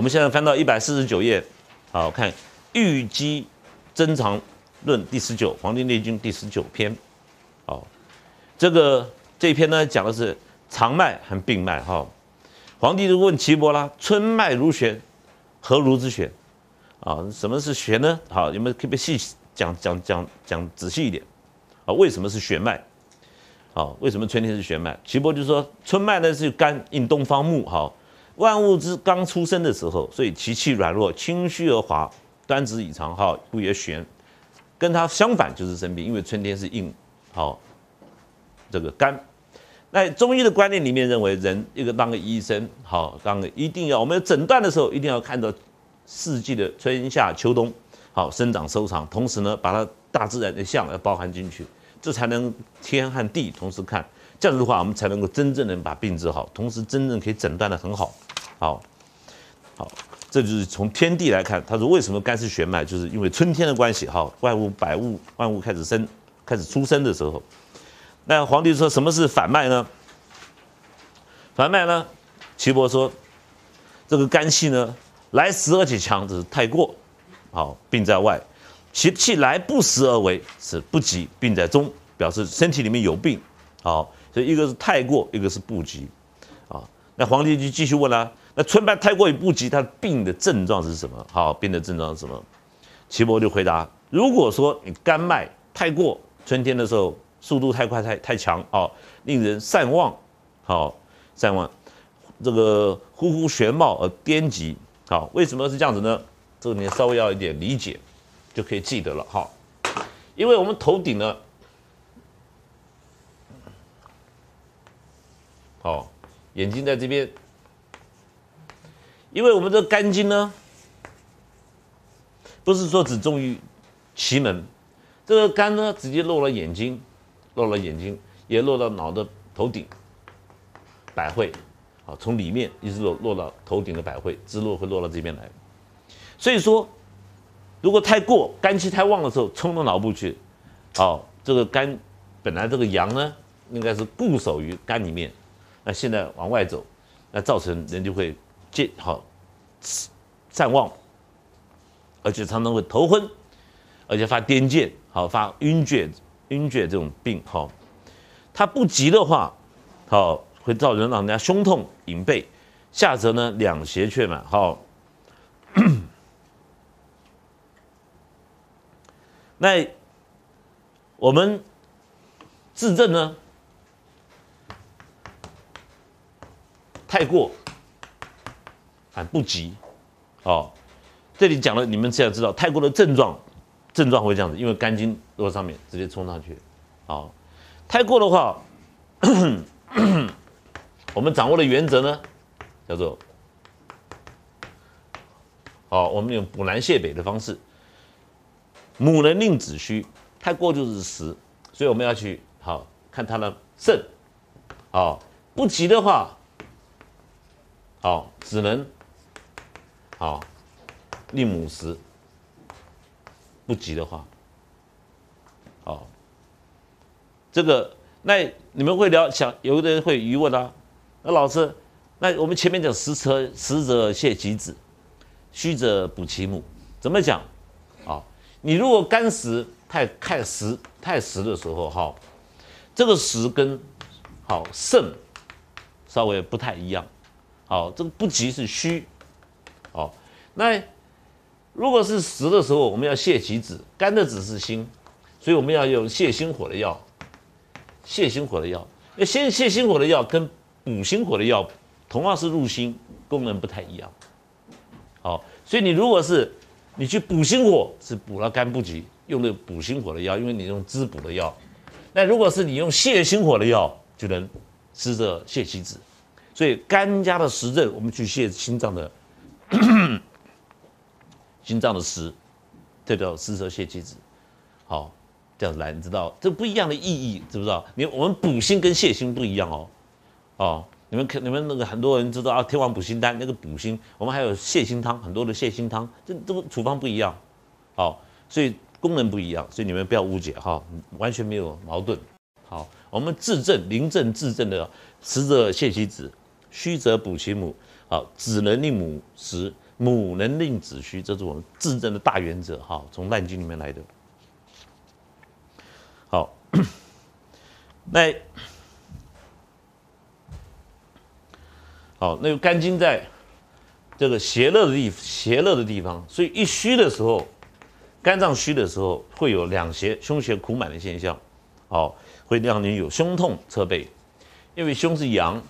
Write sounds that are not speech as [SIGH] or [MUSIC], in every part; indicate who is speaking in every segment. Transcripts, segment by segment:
Speaker 1: 我们现在翻到一百四十九页，好看《玉姬珍藏论》第十九，《黄帝内经》第十九篇。好，这个这一篇呢讲的是长脉和病脉。哈，皇帝就问岐伯啦：“春脉如弦，何如之弦？”啊，什么是弦呢？好，有没有可以细讲讲讲讲仔细一点？啊，为什么是弦脉？好，为什么春天是弦脉？岐伯就说：春脉呢是肝应东方木，好，万物之刚出生的时候，所以其气软弱，清虚而滑，端直以长，哈，故曰玄。跟它相反就是生病，因为春天是硬，好，这个肝。那中医的观念里面认为，人一个当个医生，好，当个一定要我们诊断的时候一定要看到。四季的春夏秋冬，好生长收藏，同时呢，把它大自然的象要包含进去，这才能天和地同时看，这样子的话，我们才能够真正能把病治好，同时真正可以诊断的很好，好，好，这就是从天地来看，他说为什么肝是血脉，就是因为春天的关系，哈，万物百物万物开始生，开始出生的时候，那皇帝说什么是反脉呢？反脉呢？岐伯说，这个肝气呢？来时而且强，只是太过，好病在外；其气来不时而为，是不急，病在中，表示身体里面有病。好，所以一个是太过，一个是不急。啊，那皇帝就继续问啦：那春脉太过与不急，他病的症状是什么？好，病的症状是什么？岐伯就回答：如果说你肝脉太过，春天的时候速度太快、太太强，哦，令人善忘，好善忘，这个呼呼玄冒而颠急。好，为什么是这样子呢？这个你稍微要一点理解，就可以记得了。好，因为我们头顶呢，好，眼睛在这边，因为我们的肝经呢，不是说只重于奇门，这个肝呢直接落了眼睛，落了眼睛，也落到脑的头顶，百会。啊从里面一直落落到头顶的百会，支落会落到这边来。所以说，如果太过肝气太旺的时候，冲到脑部去，好，这个肝本来这个阳呢，应该是固守于肝里面，现在往外走，那造成人就会见好散忘，而且常常会头昏，而且发癫痫，好发晕厥晕厥这种病，好，他不急的话，好。会造成让人家胸痛、隐背，下则呢两胁却满。好，[COUGHS] 那我们治症呢，太过啊不急。哦，这里讲了，你们只要知道太过的症状，症状会这样子，因为肝经落上面直接冲上去。好，太过的话。[COUGHS] 我们掌握的原则呢，叫做，好，我们用补南泻北的方式，母能令子虚，太过就是实，所以我们要去好看他的肾，好不急的话，好只能好令母实，不急的话，好，这个那你们会聊想，有的人会疑问啊。那老师，那我们前面讲实则实则泻其子，虚则补其母，怎么讲？啊，你如果干实太太实太实的时候，哈，这个实跟好肾稍微不太一样，好，这个不急是虚，好，那如果是实的时候，我们要泻其子，肝的子是心，所以我们要用泻心火的药，泻心火的药，那先泻心火的药跟补心火的药同样是入心，功能不太一样。好，所以你如果是你去补心火，是补了肝不急，用的补心火的药，因为你用滋补的药。那如果是你用泻心火的药，就能施着泻其子。所以肝家的实症，我们去泻心脏的心脏的实，这叫实则泻其子。好，这样来，你知道这不一样的意义，知不知道？你我们补心跟泻心不一样哦。哦，你们可你们那个很多人知道啊，天王补心丹那个补心，我们还有泻心汤，很多的泻心汤，这这个处方不一样，好，所以功能不一样，所以你们不要误解哈，完全没有矛盾。好，我们治症临症治症的实则泻其子，虚则补其母，好，子能令母食，母能令子虚，这是我们治政的大原则哈，从《难经》里面来的。好，[COUGHS] 那好，那个肝经在这个邪热的地邪热的地方，所以一虚的时候，肝脏虚的时候会有两胁胸胁苦满的现象，好，会让你有胸痛侧背，因为胸是阳，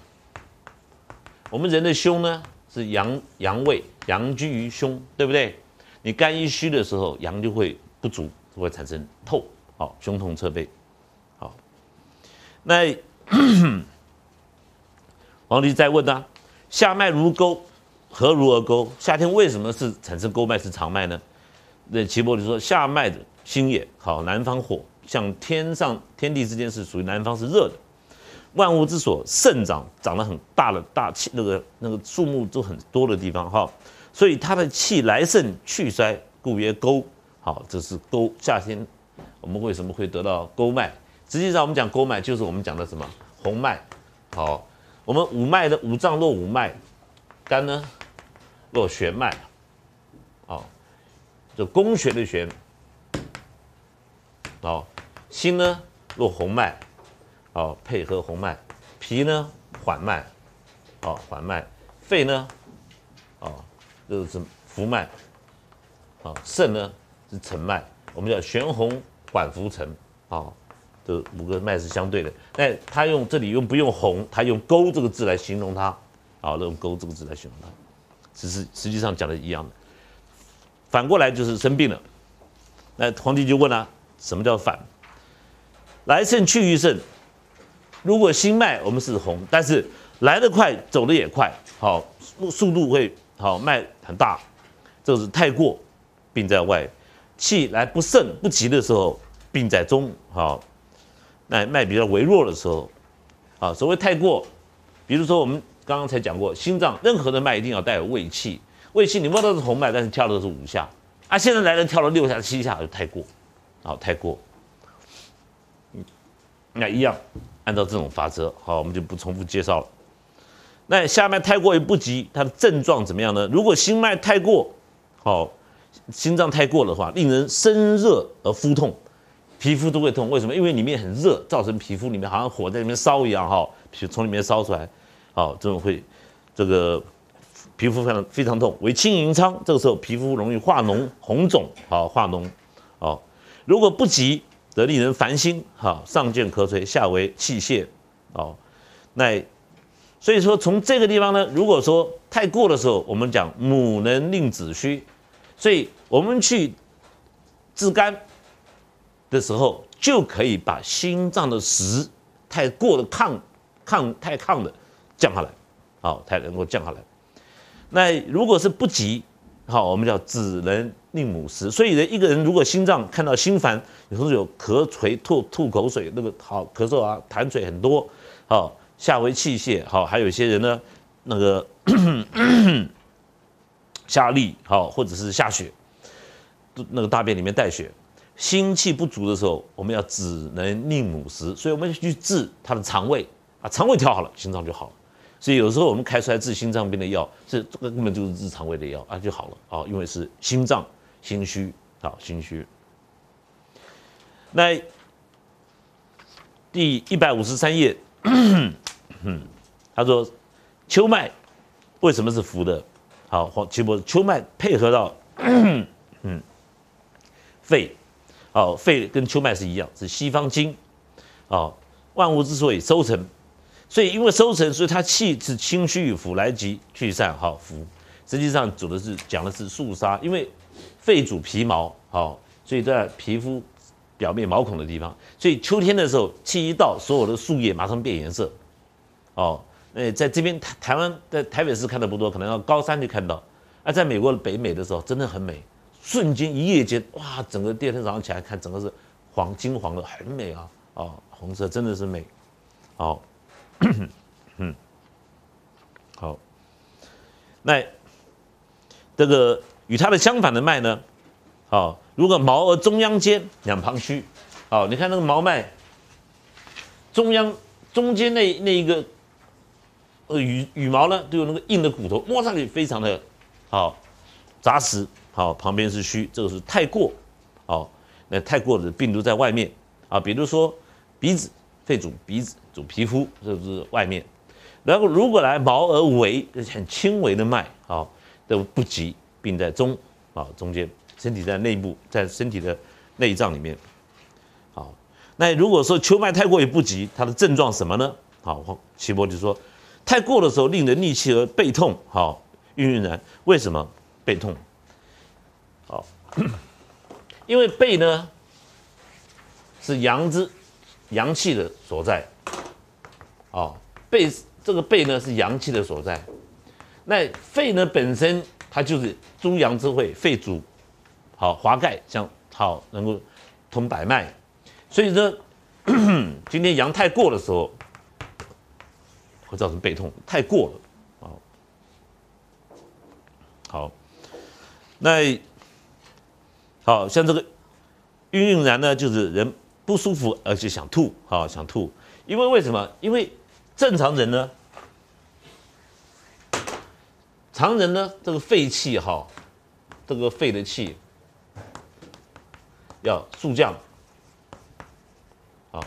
Speaker 1: 我们人的胸呢是阳阳位，阳居于胸，对不对？你肝一虚的时候，阳就会不足，就会产生痛。好，胸痛侧背，好。那 [COUGHS] 皇帝再问呢？下脉如沟，何如而沟？夏天为什么是产生沟脉是长脉呢？那岐伯就说：下脉的心也。好，南方火，像天上天地之间是属于南方是热的，万物之所盛长，长得很大的大气，那个那个树木都很多的地方哈，所以它的气来盛去衰，故曰沟。好，这是沟，夏天。我们为什么会得到沟脉？实际上，我们讲沟脉就是我们讲的什么红脉。好，我们五脉的五脏络五脉，肝呢络玄脉，哦，就宫穴的玄。好，心呢络红脉，好，配合红脉。脾呢缓慢，好，缓慢。肺呢，哦，这是浮脉。好，肾呢是沉脉，我们叫玄红。缓浮沉，啊，这五个脉是相对的。但他用这里用不用红，他用沟这个字来形容它，啊，用沟这个字来形容它，只是实际上讲的一样的。反过来就是生病了，那皇帝就问了，什么叫反？来肾去于肾，如果心脉我们是红，但是来得快，走得也快，好，速度会好，脉很大，这是太过，病在外。气来不盛不急的时候，病在中，好，那脉比较微弱的时候，啊，所谓太过，比如说我们刚刚才讲过，心脏任何的脉一定要带有胃气，胃气你摸到是红脉，但是跳的是五下，啊，现在来人跳了六下七下就太过，好，太过，那一样，按照这种法则，好，我们就不重复介绍了。那下脉太过于不急，它的症状怎么样呢？如果心脉太过，好。心脏太过的话，令人生热而肤痛，皮肤都会痛。为什么？因为里面很热，造成皮肤里面好像火在里面烧一样，哈，皮从里面烧出来，好，这种会这个皮肤非常非常痛。为青银疮，这个时候皮肤容易化脓、红肿，好化脓，好。如果不急，则令人烦心，好上见咳垂，下为气泄，好。那所以说从这个地方呢，如果说太过的时候，我们讲母能令子虚。所以我们去治肝的时候，就可以把心脏的实太过的亢亢太亢的降下来，好，才能够降下来。那如果是不急，好，我们叫子能令母实。所以呢，一个人如果心脏看到心烦，有时候有咳垂、吐吐口水，那个好咳嗽啊，痰水很多，好，下为气泄，好，还有一些人呢，那个。下痢好，或者是下血，那个大便里面带血，心气不足的时候，我们要只能令母食，所以我们去治他的肠胃啊，肠胃调好了，心脏就好了。所以有时候我们开出来治心脏病的药，是这个根本就是治肠胃的药啊，就好了啊，因为是心脏心虚好，心虚。那第一百五十三页，他说秋麦为什么是浮的？好，黄岐伯秋麦配合到，嗯，肺，好，肺跟秋麦是一样，是西方经，哦，万物之所以收成，所以因为收成，所以它气是清虚与腐来及去散，好腐，实际上主的是讲的是肃杀，因为肺主皮毛，好，所以在皮肤表面毛孔的地方，所以秋天的时候气一到，所有的树叶马上变颜色，哦。哎，在这边台台湾在台北市看的不多，可能要高山就看到。啊，在美国的北美的时候，真的很美，瞬间一夜间，哇，整个第二天早上起来看，整个是黄金黄的，很美啊，哦，红色真的是美，好，嗯，好，那这个与它的相反的脉呢，好，如果毛而中央尖两旁虚，好，你看那个毛脉，中央中间那那一个。呃，羽羽毛呢都有那个硬的骨头，摸上去非常的好，扎实，好，旁边是虚，这个是太过，好，那太过的病毒在外面啊，比如说鼻子，肺主鼻子，主皮肤，这是外面。然后如果来毛而微，很轻微的脉，好，都不急，病在中，啊，中间，身体在内部，在身体的内脏里面，好，那如果说秋脉太过也不急，它的症状什么呢？好，齐伯就说，太过的时候令人逆气而背痛，好，晕晕然，为什么背痛？好，[CLEARS THROAT] 因为背呢是阳之阳气的所在，哦，背。这个背呢是阳气的所在，那肺呢本身它就是诸阳之会，肺主好华盖，像好能够通百脉，所以说 [CLEARS THROAT] 今天阳太过的时候会造成背痛，太过了啊。好，那好像这个晕晕然呢，就是人不舒服而且想吐，好想吐，因为为什么？因为正常人呢，常人呢，这个肺气哈，这个肺的气要速降，啊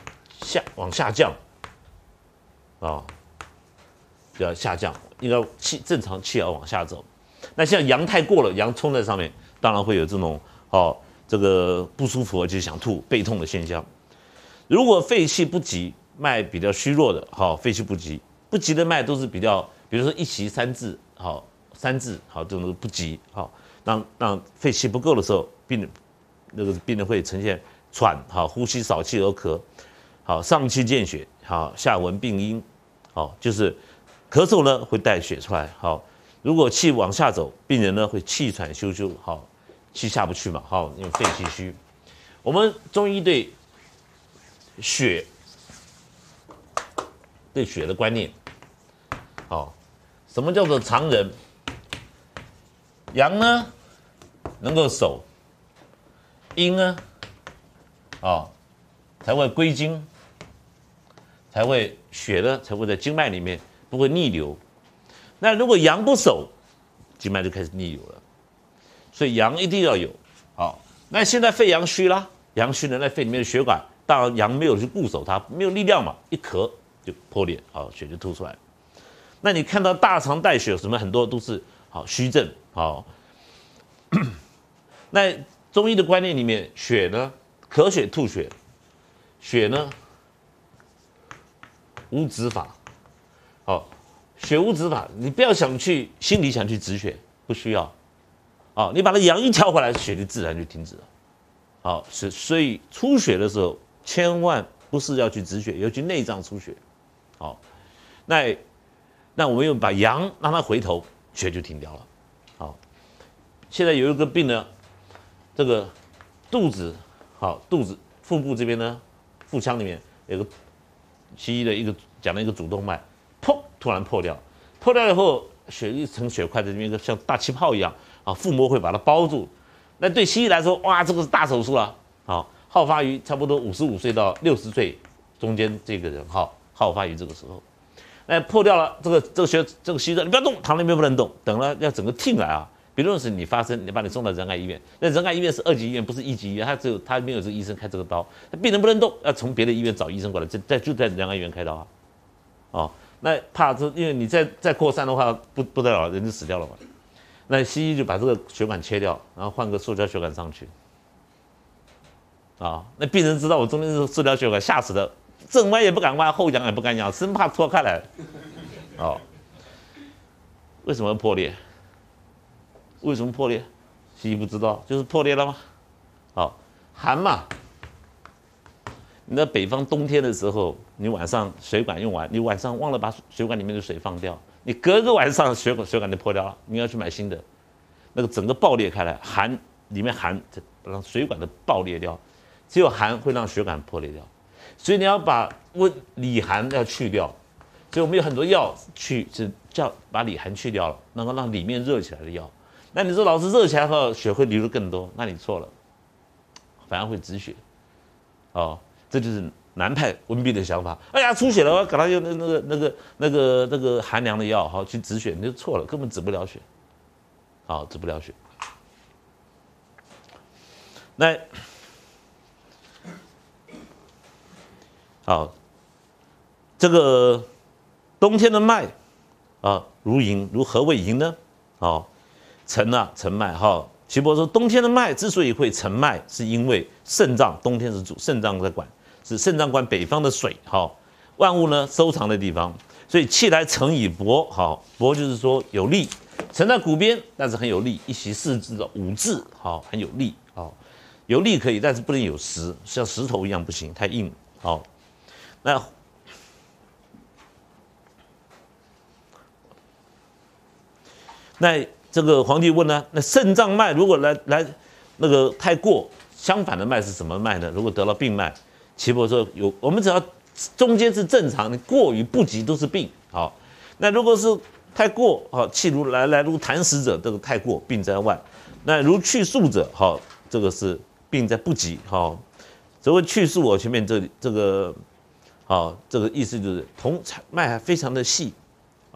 Speaker 1: 下往下降，啊要下降，应该气正常气要往下走。那像阳太过了，阳冲在上面，当然会有这种哦这个不舒服而且想吐、背痛的现象。如果肺气不急。脉比较虚弱的，好，肺气不急，不急的脉都是比较，比如说一息三至，好，三治，好，这种不急，好，让让肺气不够的时候，病人那个病人会呈现喘，好，呼吸少气而咳，好，上气见血，好，下闻病音，好，就是咳嗽呢会带血出来，好，如果气往下走，病人呢会气喘吁吁，好，气下不去嘛，好，因为肺气虚，我们中医对血。对血的观念，好，什么叫做常人？阳呢能够守，阴呢，啊，才会归经，才会血呢才会在经脉里面不会逆流。那如果阳不守，经脉就开始逆流了。所以阳一定要有，好。那现在肺阳虚啦，阳虚呢，在肺里面的血管，当然阳没有去固守它，没有力量嘛，一咳。就破裂，好血就吐出来。那你看到大肠带血什么很多都是好虚症，好。[COUGHS] 那中医的观念里面，血呢，咳血吐血，血呢无止法，好，血无止法，你不要想去心里想去止血，不需要，好，你把它阳一调回来，血就自然就停止了，好，所所以出血的时候，千万不是要去止血，尤其内脏出血。好，那那我们又把阳让它回头，血就停掉了。现在有一个病呢，这个肚子好，肚子腹部这边呢，腹腔里面有个西医的一个讲的一个主动脉，砰，突然破掉，破掉以后血一层血块在这边像大气泡一样啊，腹膜会把它包住。那对西医来说，哇，这个是大手术了。好，好发于差不多五十五岁到六十岁中间这个人哈。好发于这个时候，那破掉了这个这个血这个息肉，你不要动，躺那边不能动，等了要整个停来啊。比如是你发生，你把你送到仁爱医院，那仁爱医院是二级医院，不是一级医院，他只有他没有这个医生开这个刀，那病人不能动，要从别的医院找医生过来，在在就在仁爱医院开刀啊。哦，那怕这因为你再再扩散的话不不得了，人就死掉了嘛。那西医就把这个血管切掉，然后换个塑胶血管上去。啊，那病人知道我中间是塑料血管，吓死了。正弯也不敢弯，后仰也不敢仰，生怕脱开来。哦，为什么要破裂？为什么破裂？西医不知道，就是破裂了吗？好，寒嘛。你在北方冬天的时候，你晚上水管用完，你晚上忘了把水管里面的水放掉，你隔个晚上水管水管就破掉了，你要去买新的，那个整个爆裂开来，寒里面寒让水管的爆裂掉，只有寒会让血管破裂掉。所以你要把温里寒要去掉，所以我们有很多药去是叫把里寒去掉了，能够让里面热起来的药。那你说老是热起来后血会流的更多，那你错了，反而会止血。哦，这就是南派温病的想法。哎呀，出血了，我给他用那那个那个那个那个寒凉的药，好去止血，你就错了，根本止不了血。好，止不了血。那好，这个冬天的脉啊，如银，如何为银呢？哦，沉啊，沉脉哈。岐伯说，冬天的脉之所以会沉脉，是因为肾脏冬天是主肾脏在管，是肾脏管北方的水哈，万物呢收藏的地方，所以气来沉以薄，好薄就是说有力，沉在骨边，但是很有力，一席四字的五字，好很有力，好有力可以，但是不能有石，像石头一样不行，太硬，好那那。这个皇帝问呢，那肾脏脉如果来来那个太过相反的脉是什么脉呢？如果得了病脉，岐伯说有，我们只要中间是正常，你过于不及都是病。好，那如果是太过，好气如来来如痰湿者，这个太过病在外；那如去数者，好，这个是病在不及。好，所谓去数，我前面这里这个，好，这个意思就是同脉还非常的细，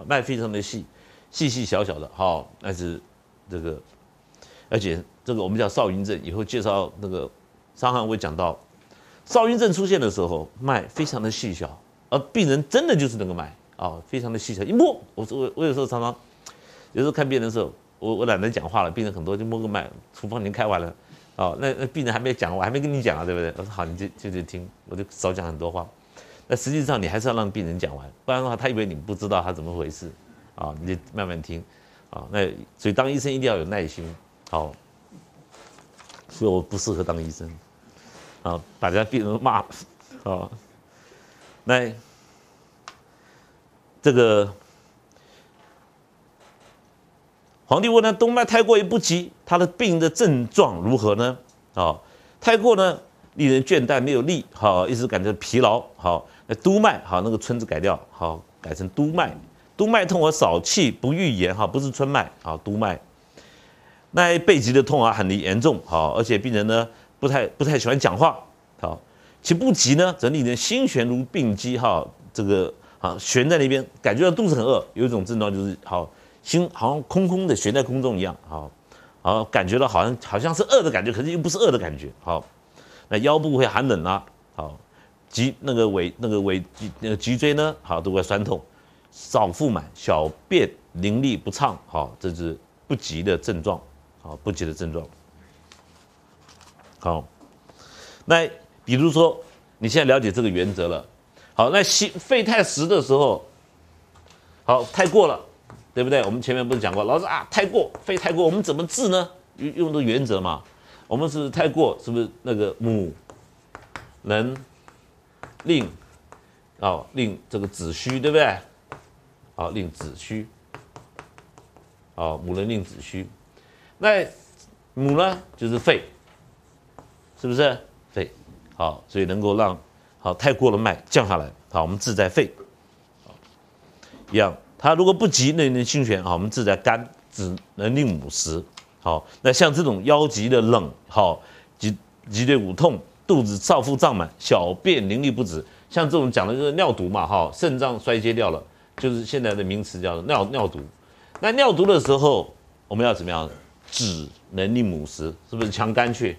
Speaker 1: 脉非常的细。细细小小的，好，那是这个，而且这个我们叫少阴症，以后介绍那个伤寒会讲到，少阴症出现的时候，脉非常的细小，而病人真的就是那个脉啊，非常的细小，一摸，我我我有时候常常，有时候看病人的时候，我我懒得讲话了，病人很多就摸个脉，处方已经开完了，哦，那那病人还没讲，我还没跟你讲啊，对不对？我说好，你就就就听，我就少讲很多话，那实际上你还是要让病人讲完，不然的话，他以为你不知道他怎么回事。啊，你就慢慢听，啊，那所以当医生一定要有耐心，好，所以我不适合当医生，啊，大家病人骂，啊，那这个皇帝问他动脉太过于不及，他的病的症状如何呢？啊，太过呢，令人倦怠没有力，好，一直感觉疲劳，好，那督脉，好，那个村字改掉，好，改成督脉。督脉痛而少气不欲言哈，不是春脉啊，督脉。那背脊的痛啊很严重好，而且病人呢不太不太喜欢讲话好，其不急呢则令人心悬如病机哈，这个啊悬在那边，感觉到肚子很饿，有一种症状就是好心好像空空的悬在空中一样好，好感觉到好像好像是饿的感觉，可是又不是饿的感觉好，那腰部会寒冷啊好，脊那个尾那个尾脊那个脊椎呢好都会酸痛。少腹满，小便淋漓不畅，好，这是不急的症状，好，不急的症状。好，那比如说你现在了解这个原则了，好，那心肺太实的时候，好，太过了，对不对？我们前面不是讲过，老师啊，太过肺太过，我们怎么治呢？用用的原则嘛，我们是太过，是不是那个母能令哦令这个子虚，对不对？好，令子虚。好，母能令子虚。那母呢，就是肺，是不是肺？好，所以能够让好太过的脉降下来。好，我们治在肺。一样，它如果不急，那能心悬。好，我们治在肝，只能令母实。好，那像这种腰急的冷，好，脊脊椎骨痛，肚子少腹胀满，小便淋漓不止，像这种讲的就是尿毒嘛，哈，肾脏衰竭掉了。就是现在的名词叫做尿尿毒，那尿毒的时候，我们要怎么样？止能令母实，是不是强肝去？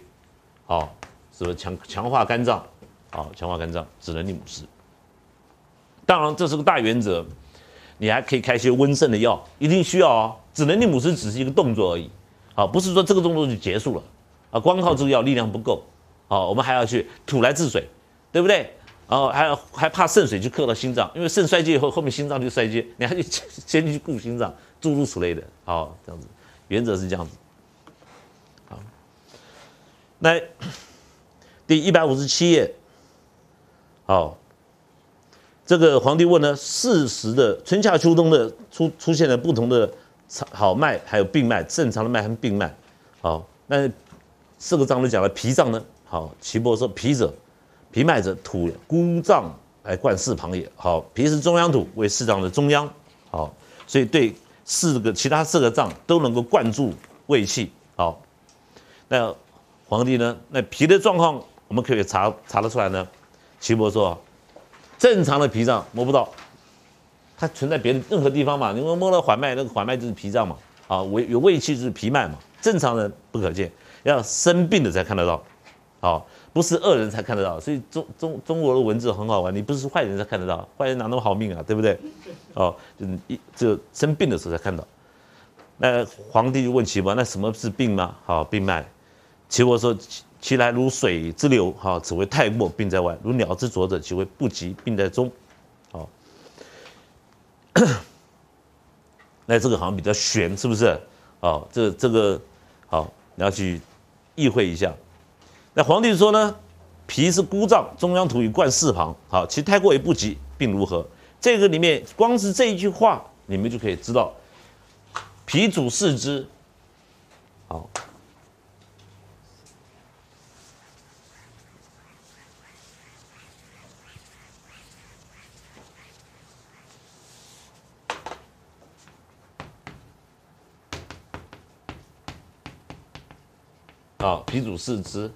Speaker 1: 好，是不是强强化肝脏？好，强化肝脏，止能令母实。当然这是个大原则，你还可以开些温肾的药，一定需要啊。止能令母实只是一个动作而已，好，不是说这个动作就结束了啊。光靠这个药力量不够，好，我们还要去土来治水，对不对？然后还还怕肾水去克到心脏，因为肾衰竭以后，后面心脏就衰竭，你还得先去顾心脏，诸如此类的。好，这样子，原则是这样子。好，那第一百五十七页，好，这个皇帝问呢，四时的春夏秋冬的出出现了不同的好脉，还有病脉，正常的脉和病脉。好，那四个脏都讲了，脾脏呢？好，岐伯说脾者。脾脉者，土孤脏来贯四旁也。好，脾是中央土，为四脏的中央。好，所以对四个其他四个脏都能够灌注胃气。好，那皇帝呢？那脾的状况我们可以查查得出来呢。岐伯说，正常的脾脏摸不到，它存在别的任何地方嘛？你摸摸到缓脉，那个缓脉就是脾脏嘛。啊，胃有胃气就是脾脉嘛。正常人不可见，要生病的才看得到，好，不是恶人才看得到。所以中中中国的文字很好玩，你不是坏人才看得到，坏人哪那么好命啊，对不对？哦，就一只有生病的时候才看到。那皇帝就问齐伯，那什么是病吗？好，病脉。齐伯说。其来如水之流，哈，只为太过，病在外；如鸟之啄者，其为不及，病在中。好，[COUGHS] 那这个好像比较玄，是不是？哦，这这个好，你要去意会一下。那皇帝说呢，脾是孤脏，中央土与贯四旁，好，其太过也不及，病如何？这个里面光是这一句话，你们就可以知道，脾主四肢，好。啊，脾主四肢，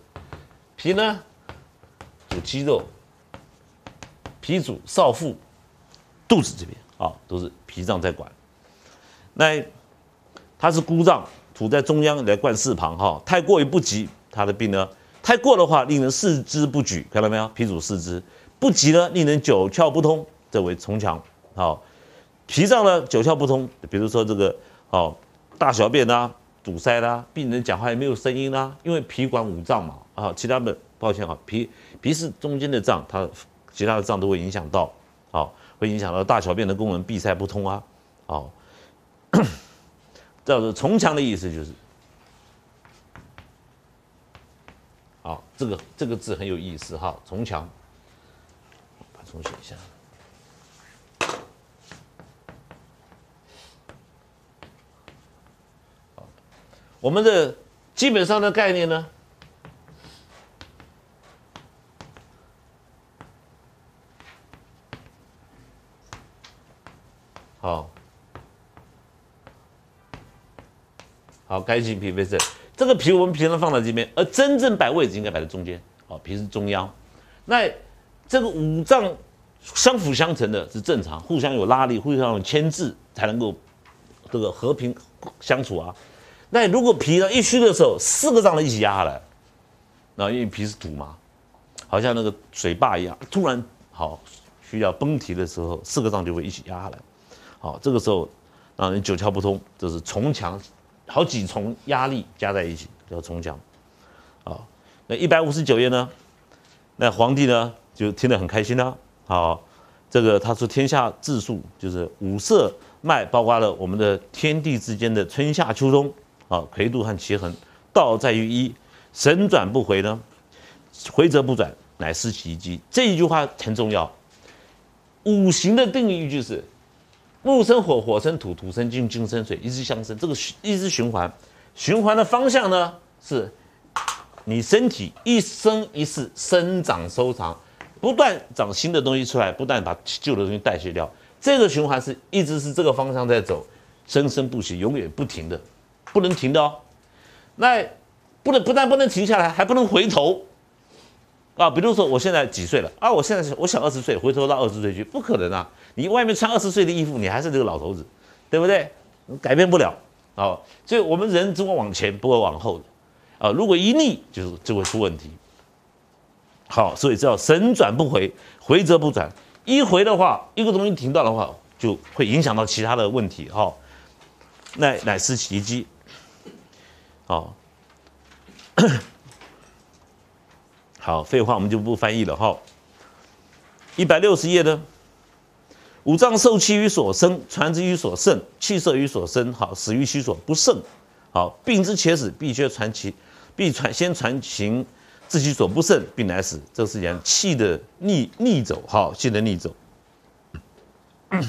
Speaker 1: 脾呢主肌肉，脾主少腹，肚子这边啊都是脾脏在管。那它是孤脏，土在中央来贯四旁哈，太过于不及，它的病呢太过的话，令人四肢不举，看到没有？脾主四肢，不及呢，令人九窍不通，这为从强。好，脾脏呢九窍不通，比如说这个哦大小便啊。堵塞啦，病人讲话也没有声音啦，因为脾管五脏嘛，啊，其他的抱歉啊，脾脾是中间的脏，它其他的脏都会影响到，好，会影响到大小便的功能，闭塞不通啊，好，叫做从强的意思就是，好，这个这个字很有意思哈，从强，把重写一下。我们的基本上的概念呢，好，好，该进脾肺肾，这个脾我们平常放在这边，而真正摆位置应该摆在中间，好，脾是中央，那这个五脏相辅相成的是正常，互相有拉力，互相有牵制，才能够这个和平相处啊。那如果脾呢一虚的时候，四个脏的一起压下来，那因为脾是土嘛，好像那个水坝一样，突然好需要崩堤的时候，四个脏就会一起压下来，好，这个时候让人九窍不通，这是重强，好几重压力加在一起叫重强，啊，那一百五十九页呢，那皇帝呢就听得很开心啦，好，这个他说天下治数就是五色脉，包括了我们的天地之间的春夏秋冬。啊，魁度和奇恒，道在于一，神转不回呢，回则不转，乃失其机。这一句话很重要。五行的定义就是木生火，火生土，土生金，金生水，一直相生。这个一直循环，循环的方向呢是，你身体一生一世生长收藏，不断长新的东西出来，不断把旧的东西代谢掉。这个循环是一直是这个方向在走，生生不息，永远不停的。不能停的哦，那不能不但不能停下来，还不能回头啊！比如说我现在几岁了啊？我现在我想二十岁，回头到二十岁去，不可能啊！你外面穿二十岁的衣服，你还是这个老头子，对不对？改变不了啊！所以我们人只会往前，不会往后的啊！如果一逆，就是就会出问题。好，所以叫神转不回，回则不转。一回的话，一个东西停到的话，就会影响到其他的问题哈。那乃是奇迹。好，[COUGHS] 好，废话我们就不翻译了哈。一百六十页呢，五脏受气于所生，传之于所盛，气色于所生，好，死于其所不盛。好，病之且死，必须传其，必传先传情，自其所不盛，病来死。这是讲气的逆逆走，好，气的逆走。[COUGHS]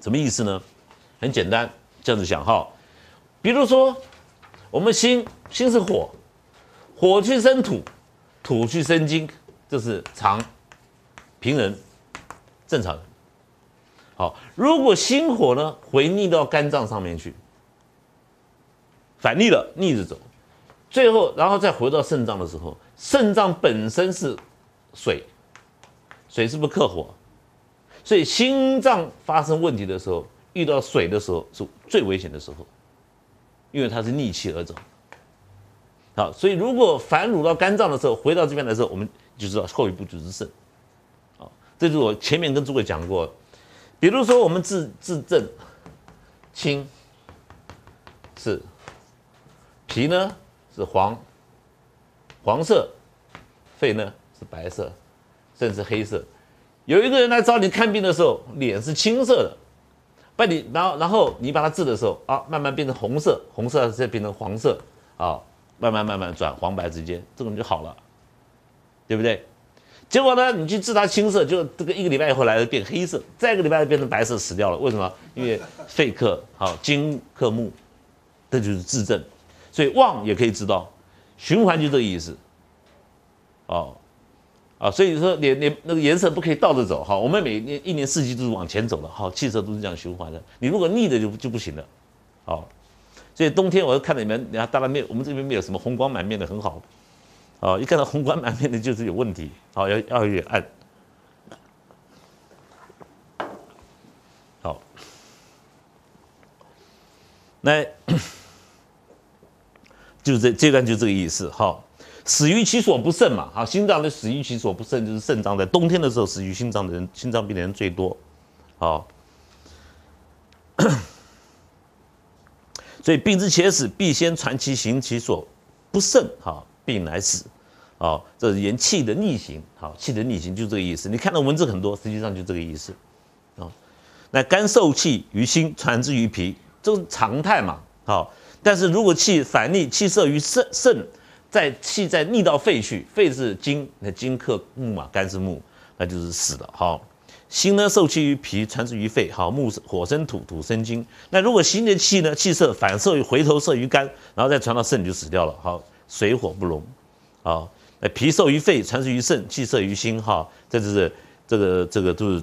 Speaker 1: 什么意思呢？很简单，这样子想哈。比如说，我们心心是火，火去生土，土去生金，这是常平人正常。好，如果心火呢回逆到肝脏上面去，反逆了，逆着走，最后然后再回到肾脏的时候，肾脏本身是水，水是不是克火？所以心脏发生问题的时候，遇到水的时候是最危险的时候。因为它是逆气而走。好，所以如果反乳到肝脏的时候，回到这边的时候，我们就知道后一步就是肾。好，这就是我前面跟诸位讲过，比如说我们治治症，青是脾呢是黄黄色，肺呢是白色，甚至黑色。有一个人来找你看病的时候，脸是青色的，把你然后然后你把它治的时候啊，慢慢变成红色，红色再变成黄色啊。慢慢慢慢转黄白之间，这种就好了，对不对？结果呢，你去治它青色，就这个一个礼拜以后来了变黑色，再一个礼拜就变成白色死掉了。为什么？因为肺克好，金克木，这就是治症。所以旺也可以知道，循环就这个意思。哦，啊，所以说连连那个颜色不可以倒着走。哈，我们每年一年四季都是往前走的。好，汽车都是这样循环的。你如果逆的就就不行了。好。所以冬天我看到你们，你看大然面，我们这边没有什么红光满面的，很好。哦，一看到红光满面的，就是有问题。好，要要有点暗。好，那 [COUGHS] 就这这段就这个意思。好，死于其所不胜嘛。好，心脏的死于其所不胜，就是肾脏在冬天的时候死于心脏的人，心脏病的人最多。好。[COUGHS] 所以病之且死，必先传其行其所不胜，哈，病来死，啊，这是言气的逆行，好，气的逆行就这个意思。你看到文字很多，实际上就这个意思，啊，那肝受气于心，传之于脾，这是常态嘛，好，但是如果气反逆，气摄于肾，肾在气在逆到肺去，肺是金，那金克木嘛，肝是木，那就是死了，好。心呢受气于脾，传之于肺。好，木火生土，土生金。那如果心的气呢，气色反射于回头射于肝，然后再传到肾就死掉了。好，水火不容。好，那脾受于肺，传之于肾，气色于心。哈，这就是这个这个都是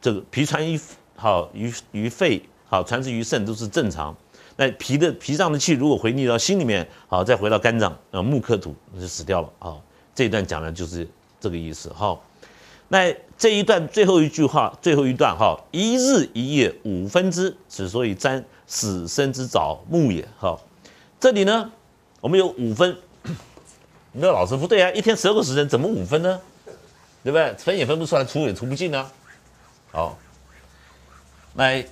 Speaker 1: 这个脾传于好于于肺，好传之于肾都是正常。那脾的脾脏的气如果回逆到心里面，好再回到肝脏，啊木克土那就死掉了。好，这一段讲的就是这个意思。好。那这一段最后一句话，最后一段哈，一日一夜五分之，此所以占死生之早木也。哈，这里呢，我们有五分。那老师不对啊，一天十二个时辰，怎么五分呢？对不对？分也分不出来，除也除不尽啊。好，那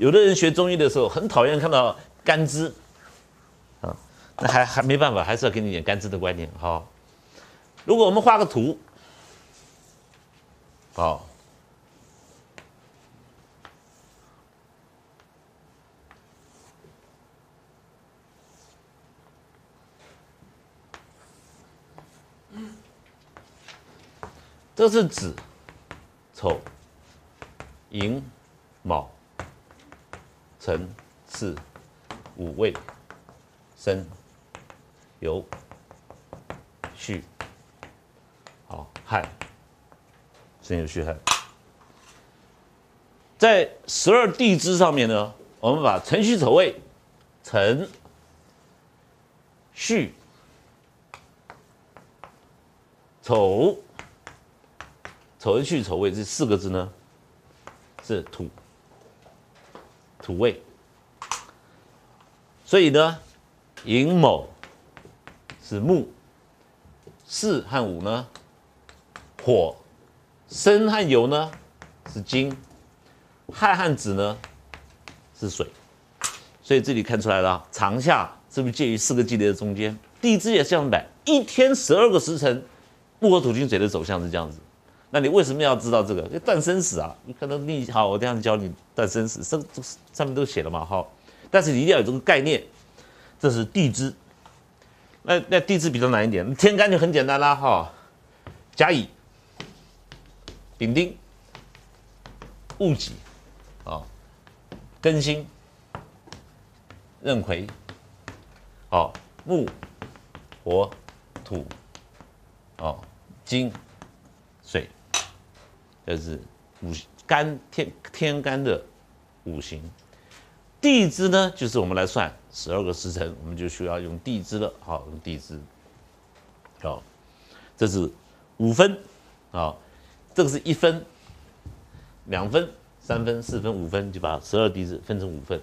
Speaker 1: 有的人学中医的时候，很讨厌看到干支啊，那还还没办法，还是要给你点干支的观念。好，如果我们画个图。好，这是子、丑、寅、卯、辰、巳、午未、申、酉、戌、好亥。申酉戌亥，在十二地支上面呢，我们把辰戌丑未、辰、戌、丑、丑戌丑未这四个字呢，是土土位，所以呢，寅卯是木，巳和午呢，火。生和酉呢是金，亥和子呢是水，所以这里看出来了，长夏是不是介于四个季节的中间？地支也是这样摆，一天十二个时辰，木火土金水的走向是这样子。那你为什么要知道这个？断生死啊！你可能你好，我这样教你断生死，上上面都写了嘛，好。但是你一定要有这个概念，这是地支。那那地支比较难一点，天干就很简单啦，哈，甲乙。丙丁、戊己，啊，庚辛、壬癸，哦，木、火、土，哦，金、这是五干天天干的五行。地支呢，就是我们来算十二个时辰，我们就需要用地支了。好，用地支，好，这是五分，好。这个是一分、两分、三分、四分、五分，就把十二地支分成五份。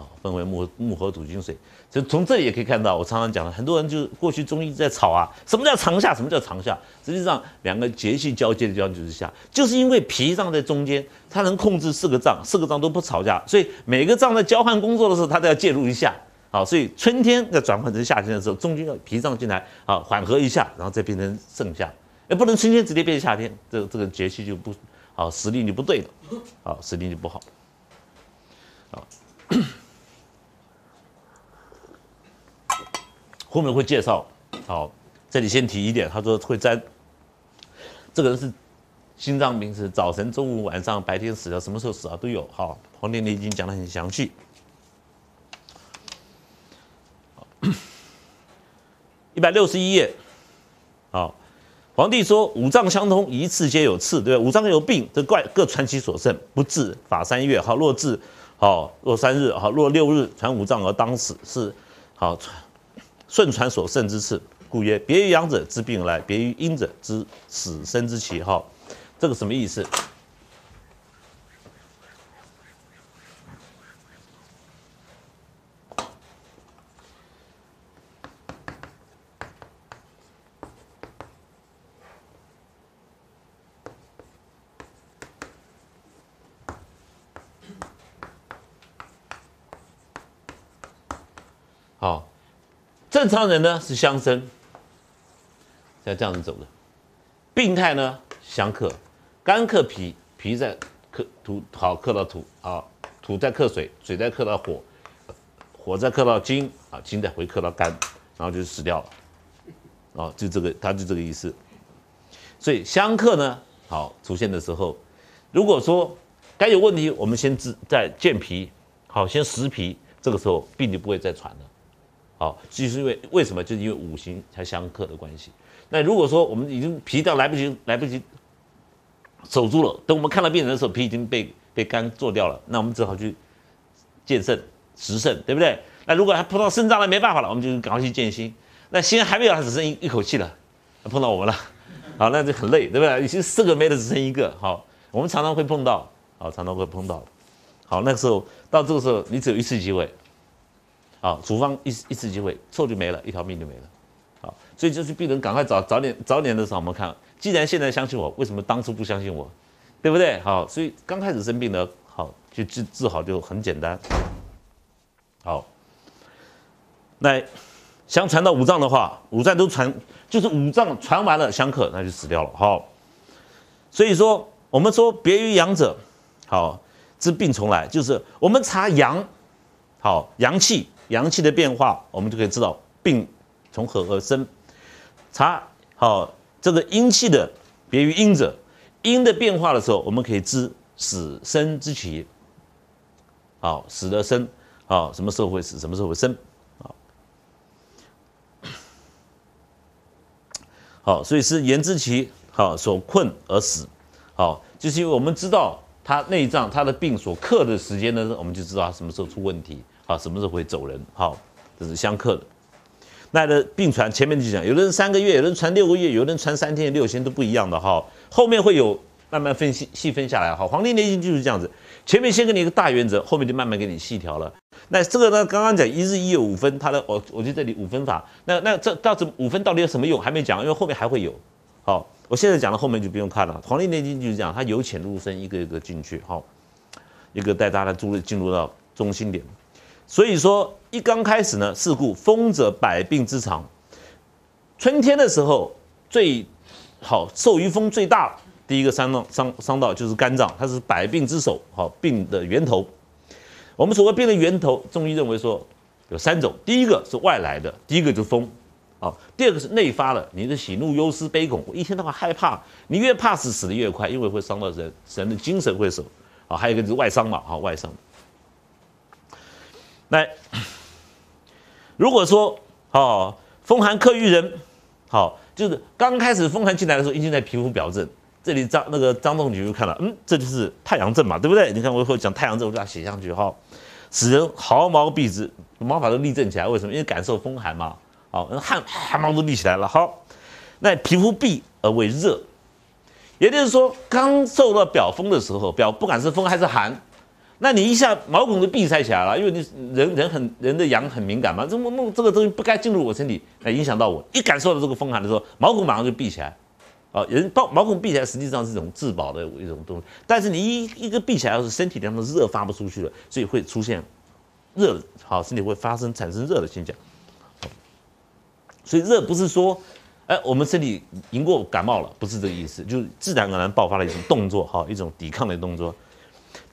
Speaker 1: 好，分为木木火土金水。就从这里也可以看到，我常常讲的，很多人就过去中医在吵啊，什么叫长夏，什么叫长夏？实际上两个节气交接的地方就是夏，就是因为脾脏在中间，它能控制四个脏，四个脏都不吵架，所以每个脏在交换工作的时候，它都要介入一下。好，所以春天要转换成夏天的时候，中间要脾脏进来，好缓和一下，然后再变成盛夏。哎，不能春天直接变夏天，这这个节气就不好，时令就不对了，好，时令就不好。好。后面会介绍，好，这里先提一点，他说会沾，这个人是心脏病，是早晨、中午、晚上、白天死掉，什么时候死啊都有，好，《黄帝内经》讲的很详细。[COUGHS] 一百六十一页，好，皇帝说五脏相通，一次皆有次，对吧？五脏有病，这怪各传其所胜，不治法三月，好，若治，好，若三日，好，若六日，传五脏而当死，是好传。顺传所胜之次，故曰：别于阳者之病来，别于阴者之死生之期。哈，这个什么意思？正常人呢是相生，像这样子走的；病态呢相克，肝克脾，脾在克土，好克到土啊，土再克水，水再克到火，火再克到金啊，金再回克到肝，然后就死掉了。啊，就这个，他就这个意思。所以相克呢，好出现的时候，如果说肝有问题，我们先治在健脾，好先实脾，这个时候病就不会再传了。好，就是因为为什么？就是因为五行才相克的关系。那如果说我们已经脾到来不及来不及守住了，等我们看到病人的时候，脾已经被被肝做掉了，那我们只好去健肾、食肾，对不对？那如果还碰到肾脏了，没办法了，我们就赶快去健心。那心还没有，只剩一一口气了，碰到我们了，好，那就很累，对不对？已经四个没了，只剩一个。好，我们常常会碰到，好，常常会碰到。好，那个时候到这个时候，你只有一次机会。啊，处方一一次机会错就没了，一条命就没了。好，所以就是病人赶快早早点早点的时候，我们看，既然现在相信我，为什么当初不相信我？对不对？好，所以刚开始生病呢，好就治治好就很简单。好，那相传到五脏的话，五脏都传，就是五脏传完了相克，那就死掉了。好，所以说我们说别于阳者，好治病从来，就是我们查阳，好阳气。阳气的变化，我们就可以知道病从何而生。查好这个阴气的别于阴者，阴的变化的时候，我们可以知死生之期。好，死的生，好，什么时候会死，什么时候会生？好，好，所以是言之其，好所困而死。好，就是因为我们知道他内脏他的病所克的时间呢，我们就知道他什么时候出问题。啊，什么时候会走人？好，这是相克的。那的病传前面就讲，有的人三个月，有的人传六个月，有的人传三天、六天都不一样的哈。后面会有慢慢分析细分下来哈。黄帝内经就是这样子，前面先给你一个大原则，后面就慢慢给你细调了。那这个呢，刚刚讲一日一夜五分，它的我我就这里五分法。那那这到底五分到底有什么用？还没讲，因为后面还会有。好，我现在讲了，后面就不用看了。黄帝内经就是这样，它由浅入深，一个一个进去，好，一个带大家注入进入到中心点。所以说，一刚开始呢，是故风者百病之长。春天的时候，最好受于风最大，第一个伤到伤伤到就是肝脏，它是百病之首，好病的源头。我们所谓病的源头，中医认为说有三种，第一个是外来的，第一个就是风，好，第二个是内发的，你的喜怒忧思悲恐，一天到晚害怕，你越怕死死的越快，因为会伤到人，人的精神会受，啊，还有一个就是外伤嘛，好外伤。来，如果说哦，风寒克于人，好，就是刚开始风寒进来的时候，已经在皮肤表症。这里张那个张仲景就看了，嗯，这就是太阳症嘛，对不对？你看我以后讲太阳症，我就要写上去哈，使人毫毛闭之，毛发都立正起来，为什么？因为感受风寒嘛，好，汗汗毛都立起来了。好，那皮肤闭而为热，也就是说，刚受到表风的时候，表不管是风还是寒。那你一下毛孔就闭塞起来了，因为你人人很人的阳很敏感嘛，这么弄这个东西不该进入我身体，来影响到我，一感受到这个风寒的时候，毛孔马上就闭起来。啊，人毛毛孔闭起来实际上是一种自保的一种东西，但是你一一个闭起来，要是身体里面的热发不出去了，所以会出现热，好，身体会发生产生热的现象。所以热不是说，哎，我们身体赢过感冒了，不是这个意思，就是自然而然爆发的一种动作，哈，一种抵抗的动作。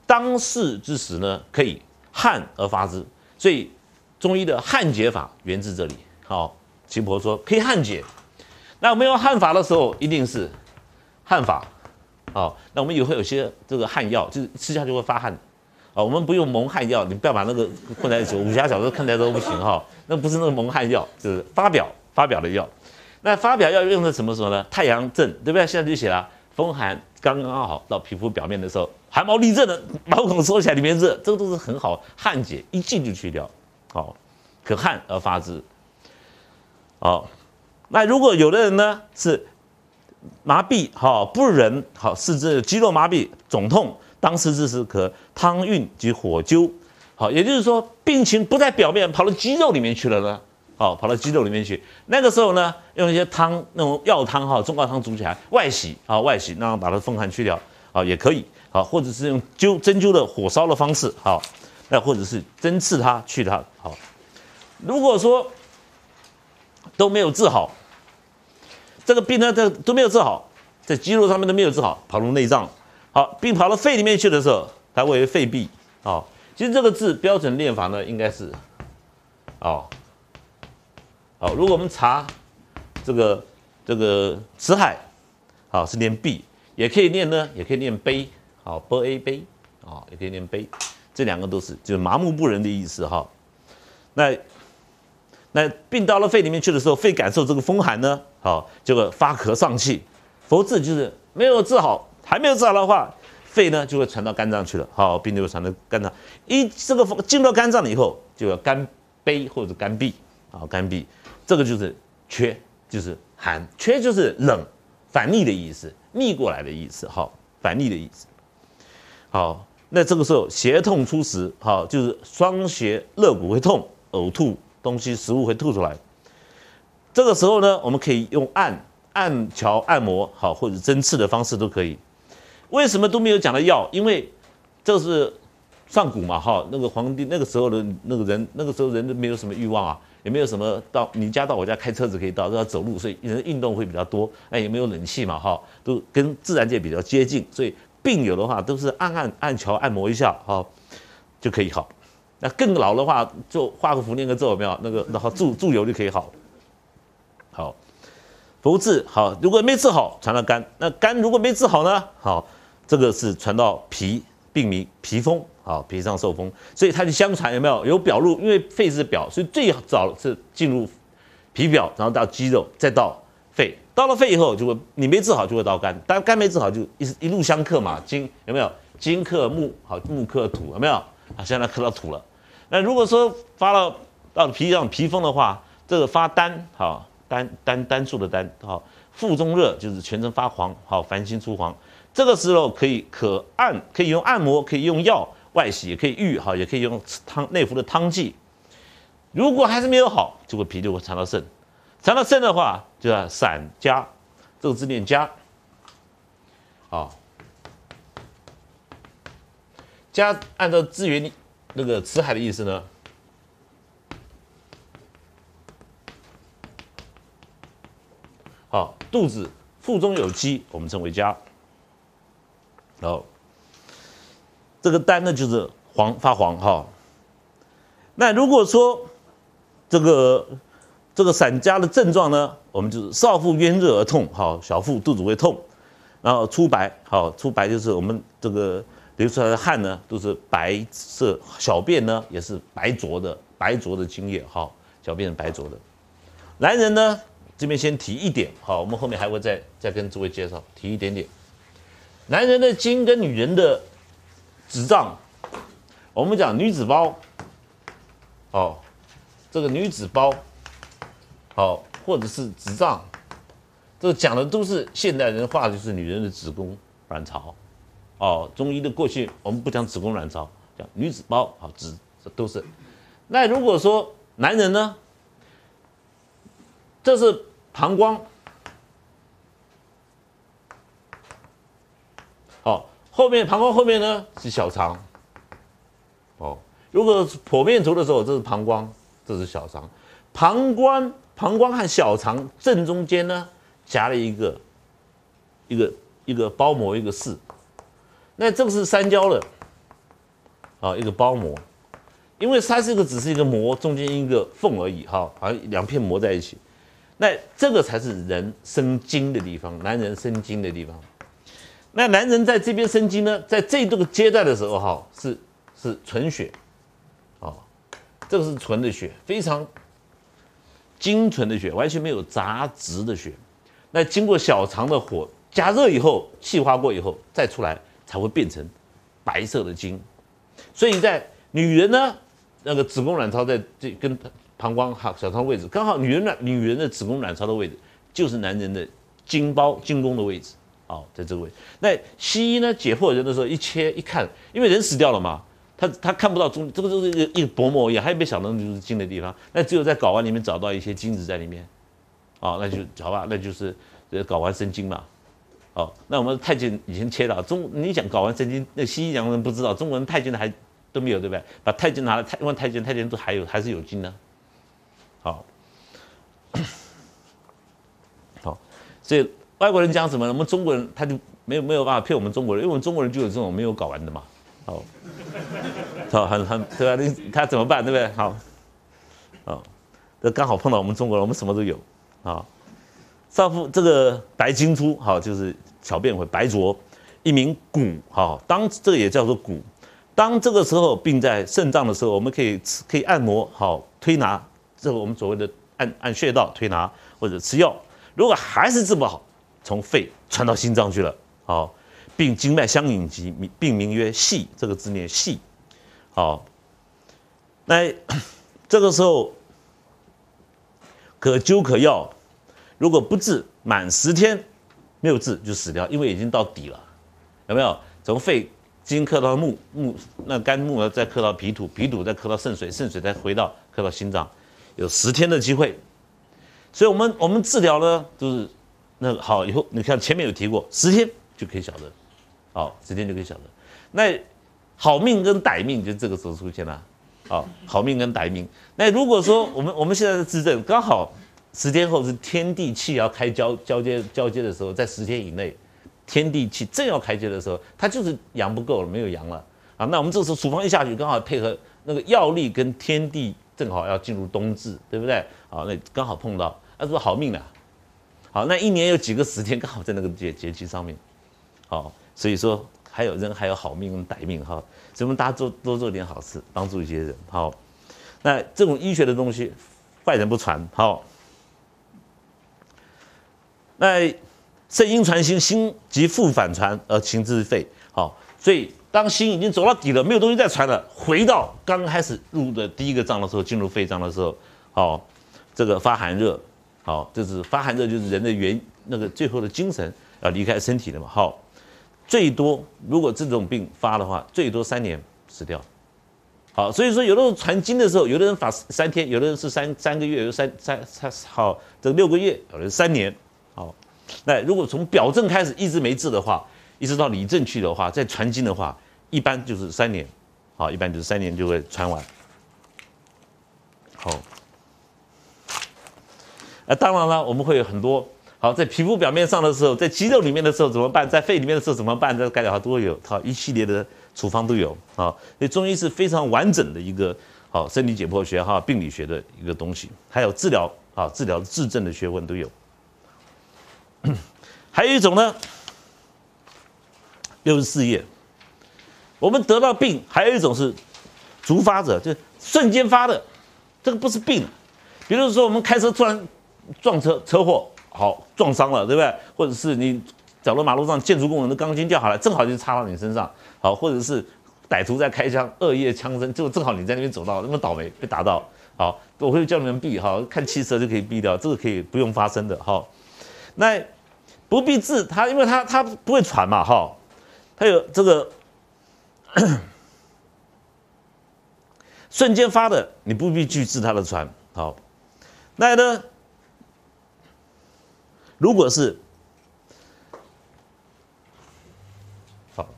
Speaker 1: 当世之时呢，可以汗而发之，所以中医的汗解法源自这里。好，秦婆说可以汗解。那我们用汗法的时候，一定是汗法，好，那我们也会有些这个汗药，就是吃下去会发汗，啊，我们不用蒙汗药，你不要把那个混在一起，武侠小说看起来都不行哈，那不是那个蒙汗药，就是发表发表的药。那发表药用在什么时候呢？太阳正，对不对？现在就写了，风寒刚刚好到皮肤表面的时候，汗毛立正的，毛孔缩起来里面热，这个都是很好汗解，一进就去掉，好，可汗而发之，好。那如果有的人呢是麻痹，好不忍，好四肢肌肉麻痹肿痛，当时之时可汤运及火灸，好，也就是说病情不在表面，跑到肌肉里面去了呢，好，跑到肌肉里面去，那个时候呢，用一些汤那种药汤哈，中药汤煮起来外洗，啊外洗，然后把它风寒去掉，好也可以，好，或者是用灸针灸的火烧的方式，好，那或者是针刺它去它，好，如果说都没有治好。这个病呢，这都没有治好，在肌肉上面都没有治好，跑入内脏，好，病跑到肺里面去的时候，它为肺痹，哦，其实这个字标准练法呢，应该是，哦，好，如果我们查这个这个辞海，好是念痹，也可以念呢，也可以念悲，好，b a 悲，啊，也可以念悲，这两个都是就是麻木不仁的意思哈，那。那病到了肺里面去的时候，肺感受这个风寒呢，好，这个发咳上气，否治就是没有治好，还没有治好的话，肺呢就会传到肝脏去了，好，病就会传到肝脏，一这个风进到肝脏了以后，就要肝悲或者肝闭，啊，肝闭，这个就是缺，就是寒，缺就是冷，反逆的意思，逆过来的意思，好，反逆的意思，好，那这个时候胁痛初时，好，就是双胁肋骨会痛，呕吐。东西食物会吐出来，这个时候呢，我们可以用按按桥按摩好，或者针刺的方式都可以。为什么都没有讲到药？因为这是上古嘛，哈，那个皇帝那个时候的那个人，那个时候人都没有什么欲望啊，也没有什么到你家到我家开车子可以到，都要走路，所以人运动会比较多。哎，也没有冷气嘛，哈，都跟自然界比较接近，所以病有的话都是按按按桥按摩一下，哈，就可以好。那更老的话，就画个符念个咒，有没有？那个然后注注油就可以好。好，不治好，如果没治好，传到肝。那肝如果没治好呢？好，这个是传到脾，病名脾风，好，脾上受风，所以它就相传有没有？有表入，因为肺是表，所以最早是进入脾表，然后到肌肉，再到。到了肺以后，就会你没治好就会到肝，但肝没治好就一一路相克嘛。金有没有？金克木，好，木克土，有没有？啊，现在克到土了。那如果说发了到脾上脾风的话，这个发单好单单单数的单好腹中热就是全身发黄好烦心出黄，这个时候可以可按可以用按摩可以用药外洗也可以浴好也可以用汤内服的汤剂。如果还是没有好，就会脾就会传到肾，传到肾的话就要散加这个字念加，啊加按照资源。那个辞海的意思呢？好，肚子腹中有积，我们称为家。然后这个丹呢，就是黄发黄哈。那如果说这个这个散家的症状呢，我们就是少腹冤热而痛，好，小腹肚子会痛，然后出白，好，出白就是我们这个。流出来的汗呢，都是白色，小便呢也是白浊的，白浊的精液，哈，小便是白浊的。男人呢，这边先提一点，好，我们后面还会再再跟诸位介绍，提一点点。男人的精跟女人的子脏，我们讲女子包，哦，这个女子包，好，或者是子脏，这讲的都是现代人话，就是女人的子宫、卵巢。哦，中医的过去我们不讲子宫卵巢，讲女子包，好，子这都是。那如果说男人呢，这是膀胱，好，后面膀胱后面呢是小肠，哦，如果剖面图的时候，这是膀胱，这是小肠，膀胱膀胱和小肠正中间呢夹了一个一个一个包膜，一个室。那这个是三焦的，啊，一个包膜，因为它这个只是一个膜，中间一个缝而已，哈，好像两片膜在一起。那这个才是人生精的地方，男人生精的地方。那男人在这边生精呢，在这个阶段的时候，哈，是是纯血，哦，这个是纯的血，非常精纯的血，完全没有杂质的血。那经过小肠的火加热以后，气化过以后再出来。才会变成白色的精，所以在女人呢，那个子宫卵巢在这跟膀胱哈小肠位置，刚好女人的女人的子宫卵巢的位置就是男人的精包精宫的位置，哦，在这个位置。那西医呢解剖人的时候一切一看，因为人死掉了嘛，他他看不到中，这个就是一个一个薄膜一样，还没想到就是金的地方，那只有在睾丸里面找到一些精子在里面，哦，那就好吧，那就是睾丸生精嘛。哦，那我们太监以前切了中，你讲睾丸神经，那西医洋人不知道，中国人太监的还都没有，对不对？把太监拿来太问太监，太监都还有还是有金呢。好，好，所以外国人讲什么呢，我们中国人他就没有没有办法骗我们中国人，因为我们中国人就有这种没有睾丸的嘛。好，好，很很对吧？你他怎么办，对不对？好，好，这刚好碰到我们中国人，我们什么都有啊。少妇这个白金珠，好就是。小便会白浊，一名骨，哈，当这个也叫做骨。当这个时候病在肾脏的时候，我们可以吃，可以按摩，好推拿，这个我们所谓的按按穴道推拿或者吃药。如果还是治不好，从肺传到心脏去了，好，并经脉相引及病名曰细，这个字念细，好，那这个时候可灸可药，如果不治，满十天。没有治就死掉，因为已经到底了，有没有？从肺经刻到木木，那肝木再刻到脾土，脾土再刻到肾水，肾水再回到刻到心脏，有十天的机会。所以，我们我们治疗呢，就是那好以后，你看前面有提过，十天就可以晓得，好，十天就可以晓得。那好命跟歹命就这个时候出现了，好，好命跟歹命。那如果说我们我们现在的治症刚好。十天后是天地气要开交交接交接的时候，在十天以内，天地气正要开接的时候，它就是阳不够了，没有阳了啊。那我们这时候处方一下去，刚好配合那个药力跟天地正好要进入冬至，对不对？好，那刚好碰到，那是好命啊。好，那一年有几个十天刚好在那个节节气上面，好，所以说还有人还有好命跟歹命哈，所以我们大家做多做点好事，帮助一些人。好，那这种医学的东西，坏人不传，好。那肾阴传心，心即复反传而情至肺。好，所以当心已经走到底了，没有东西再传了，回到刚开始入的第一个脏的时候，进入肺脏的时候，好，这个发寒热，好，这是发寒热，就是人的原那个最后的精神要离开身体了嘛。好，最多如果这种病发的话，最多三年死掉。好，所以说有的人传经的时候，有的人发三天，有的人是三三个月，有三三三好这六个月，有的三年。好，那如果从表症开始一直没治的话，一直到里症去的话，再传经的话，一般就是三年，好，一般就是三年就会传完。好，那当然了，我们会有很多好在皮肤表面上的时候，在肌肉里面的时候怎么办？在肺里面的时候怎么办？这该好都会有，好一系列的处方都有。好，所以中医是非常完整的一个好生理解剖学哈病理学的一个东西，还有治疗啊治疗治症的学问都有。[COUGHS] 还有一种呢，六十四页，我们得到病，还有一种是逐发者，就瞬间发的，这个不是病。比如说我们开车突然撞车车祸，好撞伤了，对不对？或者是你走到马路上，建筑工人的钢筋掉下来，正好就插到你身上，好，或者是歹徒在开枪，恶意枪声，就正好你在那边走到，那么倒霉被打到，好，我会叫你们避，好看汽车就可以避掉，这个可以不用发生的，好。那不必治它，因为它它不会传嘛，哈，它有这个 [COUGHS] 瞬间发的，你不必去治他的船。好，那呢，如果是好，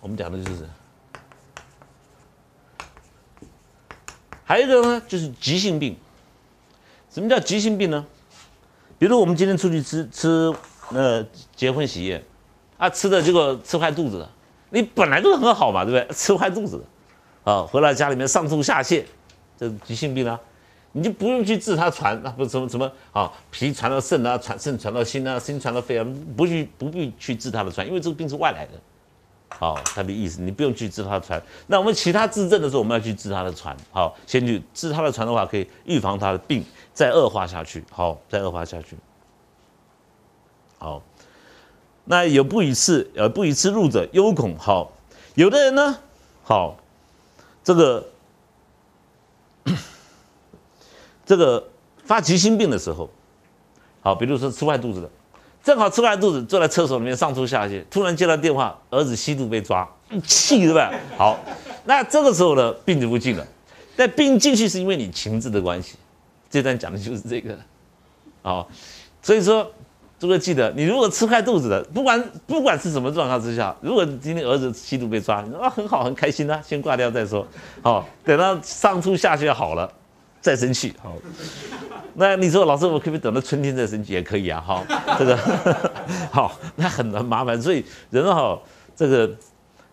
Speaker 1: 我们讲的就是，还有一个呢，就是急性病。什么叫急性病呢？比如我们今天出去吃吃呃结婚喜宴，啊吃的结果吃坏肚子了。你本来都很好嘛，对不对？吃坏肚子了，啊回来家里面上吐下泻，这急性病啊，你就不用去治他传，那不什么什么啊脾传到肾啊，传肾传到心啊，心传到肺啊，不去不必去治他的传，因为这个病是外来的。好，他的意思，你不用去治他的船。那我们其他治症的时候，我们要去治他的船。好，先去治他的船的话，可以预防他的病再恶化下去。好，再恶化下去。好，那有不一次，呃，不一次入者忧恐。好，有的人呢，好，这个这个发急性病的时候，好，比如说吃坏肚子的。正好吃坏肚子，坐在厕所里面上吐下泻，突然接到电话，儿子吸毒被抓，气对吧？好，那这个时候呢，病就不进了。但病进去是因为你情志的关系，这段讲的就是这个。好，所以说，诸位记得，你如果吃坏肚子的，不管不管是什么状况之下，如果今天儿子吸毒被抓，你说啊很好很开心啊，先挂掉再说。好，等到上吐下泻好了，再生气。好。那你说老师，我可不可以等到春天再生气也可以啊？哈，这个 [LAUGHS] 好，那很很麻烦。所以人哈，这个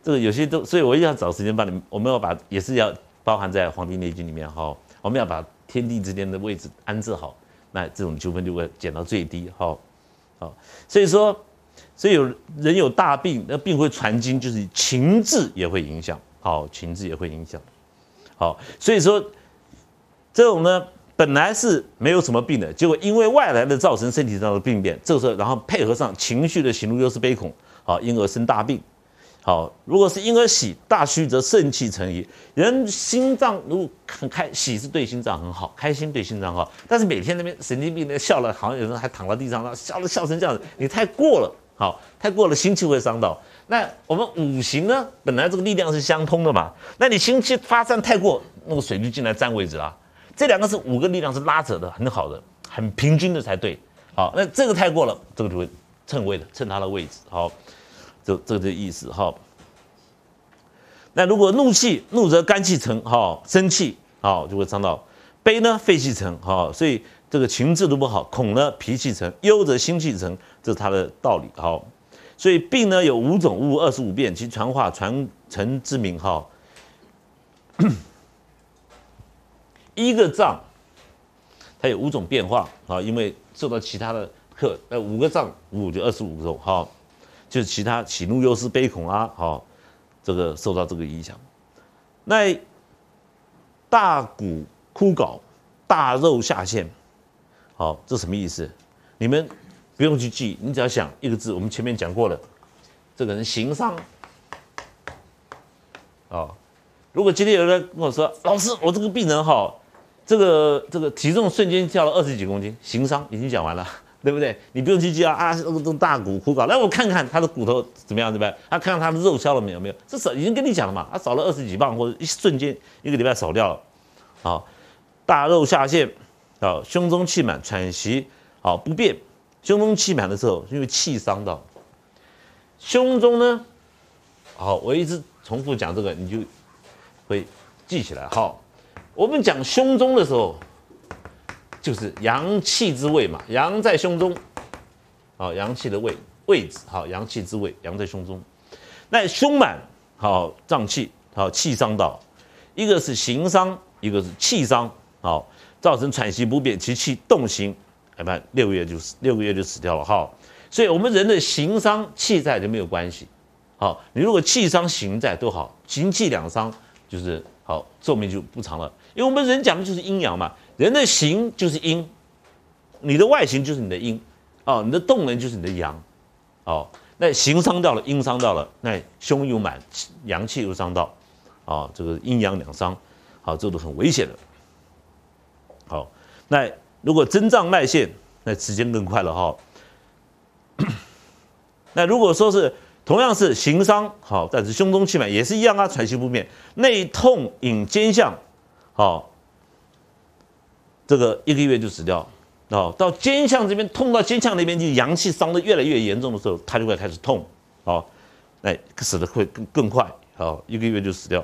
Speaker 1: 这个有些都，所以我一定要找时间帮你，我们要把也是要包含在《黄帝内经》里面哈。我们要把天地之间的位置安置好，那这种纠纷就会减到最低。好，好，所以说，所以有人有大病，那病会传经，就是情志也会影响。好，情志也会影响。好，所以说这种呢。本来是没有什么病的，结果因为外来的造成身体上的病变，这个时候然后配合上情绪的喜怒忧思悲恐，好，因而生大病。好，如果是婴儿喜大虚，则肾气成疑。人心脏如果很开喜是对心脏很好，开心对心脏好，但是每天那边神经病那笑了，好像有人还躺到地上了，笑了笑成这样子，你太过了，好，太过了，心气会伤到。那我们五行呢，本来这个力量是相通的嘛，那你心气发散太过，那个水就进来占位置了。这两个是五个力量是拉扯的，很好的，很平均的才对。好，那这个太过了，这个就会蹭位的，蹭它的位置。好，这这个意思。好，那如果怒气，怒则肝气沉，哈，生气，好就会伤到悲呢，肺气沉，哈，所以这个情志都不好。恐呢，脾气沉，忧则心气沉，这是它的道理。好，所以病呢有五种，五二十五变，其传化传承之名，哈。一个脏，它有五种变化啊，因为受到其他的克，呃，五个脏五就二十五种，哈，就是其他喜怒忧思悲恐啊，好，这个受到这个影响。那大骨枯槁，大肉下陷，好，这什么意思？你们不用去记，你只要想一个字，我们前面讲过了，这个人行伤，啊，如果今天有人跟我说，老师，我这个病人哈。这个这个体重瞬间掉了二十几公斤，行伤已经讲完了，[LAUGHS] 对不对？你不用去记啊啊，这个大骨枯槁，来我看看他的骨头怎么样，对不对？他看看他的肉消了没有？没有，这少已经跟你讲了嘛，他少了二十几磅，或者一瞬间一个礼拜少掉了，好，大肉下陷，好，胸中气满，喘息好不便，胸中气满的时候，因为气伤到胸中呢，好，我一直重复讲这个，你就会记起来，好。我们讲胸中的时候，就是阳气之位嘛，阳在胸中，好，阳气的位位置，好，阳气之位，阳在胸中。那胸满，好，脏气，好，气伤到，一个是形伤，一个是气伤，好，造成喘息不便，其气动行，哎，不，六个月就死，六个月就死掉了，哈。所以，我们人的形伤气在就没有关系，好，你如果气伤形在都好，形气两伤就是好，寿命就不长了。因为我们人讲的就是阴阳嘛，人的形就是阴，你的外形就是你的阴，哦，你的动能就是你的阳，哦，那形伤到了，阴伤到了，那胸又满，阳气又伤到，啊，这个阴阳两伤，好，这都很危险的。好，那如果增胀脉线，那时间更快了哈。[COUGHS] 那如果说是同样是行伤，好，但是胸中气满也是一样啊，喘息不便，内痛引肩项，好，这个一个月就死掉，哦，到肩项这边痛到肩项那边，就阳气伤的越来越严重的时候，他就会开始痛，好，哎，死的会更更快，好，一个月就死掉。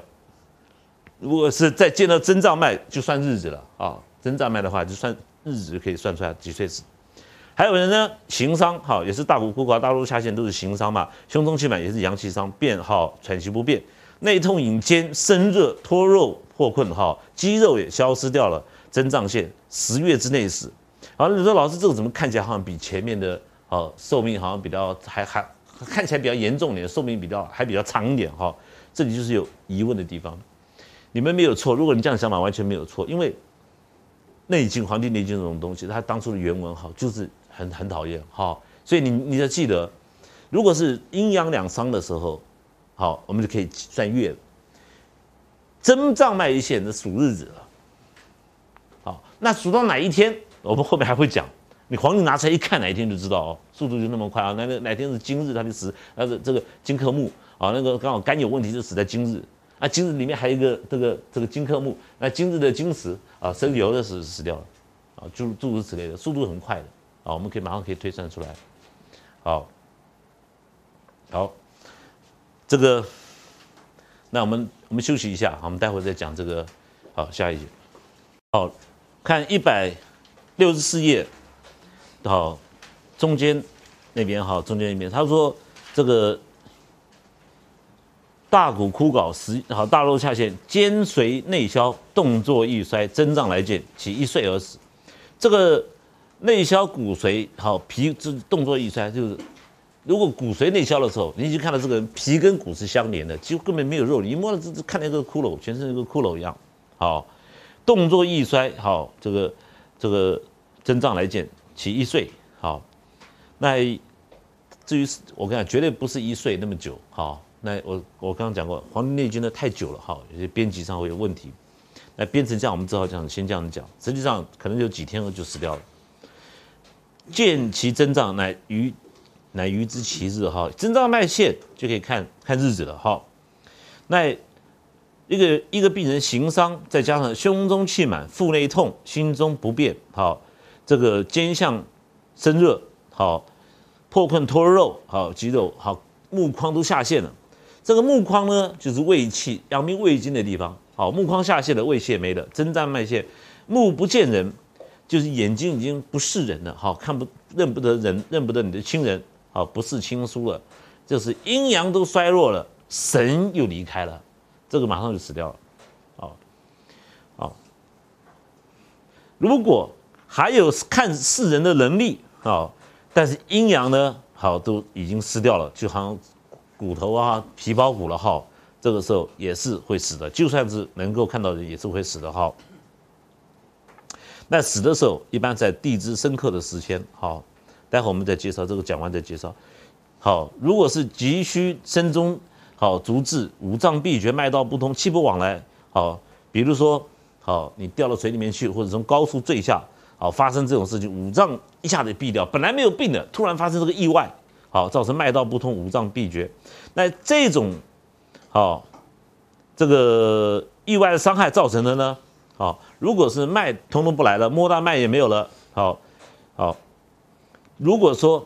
Speaker 1: 如果是再见到真脏脉，就算日子了啊，真脏脉的话，就算日子就可以算出来几岁死。还有人呢，行伤哈，也是大骨枯垮、大肉下陷，都是行伤嘛。胸中气满也是阳气伤，便好喘息不便，内痛引肩，身热脱肉破困哈，肌肉也消失掉了，真脏线十月之内死。好，你说老师这个怎么看起来好像比前面的哦寿命好像比较还还看起来比较严重点，寿命比较还比较长一点哈？这里就是有疑问的地方。你们没有错，如果你这样想法完全没有错，因为《内经》《黄帝内经》这种东西，它当初的原文哈就是。很很讨厌，哈，所以你你要记得，如果是阴阳两伤的时候，好，我们就可以算月。真脏脉一线，的数日子了。好，那数到哪一天，我们后面还会讲。你黄历拿出来一看，哪一天就知道哦，速度就那么快啊。那个哪天是今日，他就死，那是这个金克木啊，那个刚好肝有问题就死在今日啊。今日里面还有一个这个这个金克木，那今日的金石啊，生瘤的死死掉了啊，诸诸如此类的，速度很快的。啊，我们可以马上可以推算出来。好，好，这个，那我们我们休息一下，我们待会再讲这个。好，下一节。好，看一百六十四页，好，中间那边哈，中间那边，他说这个大骨枯槁，十好大肉下陷，肩髓内消，动作易衰，征脏来见，其一岁而死。这个。内消骨髓好，脾这动作易衰，就是如果骨髓内消的时候，你就看到这个人皮跟骨是相连的，几乎根本没有肉，你摸了这这看那个骷髅，全身一个骷髅一样。好，动作易衰，好，这个这个征脏来见，其一岁。好，那至于我跟你讲，绝对不是一岁那么久。好，那我我刚刚讲过，《黄帝内经》呢太久了，好，有些编辑上会有问题。那编成这样，我们只好讲先这样讲，实际上可能有几天后就死掉了。见其征兆，乃于乃于之其日哈，征兆脉线就可以看看日子了哈。那一个一个病人行伤，再加上胸中气满、腹内痛、心中不便，好，这个肩项生热，好，破困脱肉，好，肌肉好，目眶都下陷了。这个目眶呢，就是胃气、阳明胃经的地方，好，目眶下陷了，胃泄没了，征兆脉线，目不见人。就是眼睛已经不是人了，好看不认不得人，认不得你的亲人，好不是亲疏了，就是阴阳都衰弱了，神又离开了，这个马上就死掉了，好，好，如果还有看世人的能力，好，但是阴阳呢，好都已经失掉了，就好像骨头啊皮包骨了，哈，这个时候也是会死的，就算是能够看到人，也是会死的，哈。那死的时候，一般在地支生克的时间。好，待会我们再介绍这个，讲完再介绍。好，如果是急需身中好足滞，五脏闭绝，脉道不通，气不往来。好，比如说，好你掉到水里面去，或者从高处坠下，好发生这种事情，五脏一下子闭掉，本来没有病的，突然发生这个意外，好造成脉道不通，五脏闭绝。那这种好这个意外的伤害造成的呢？好，如果是脉通通不来了，摸到脉也没有了。好，如果说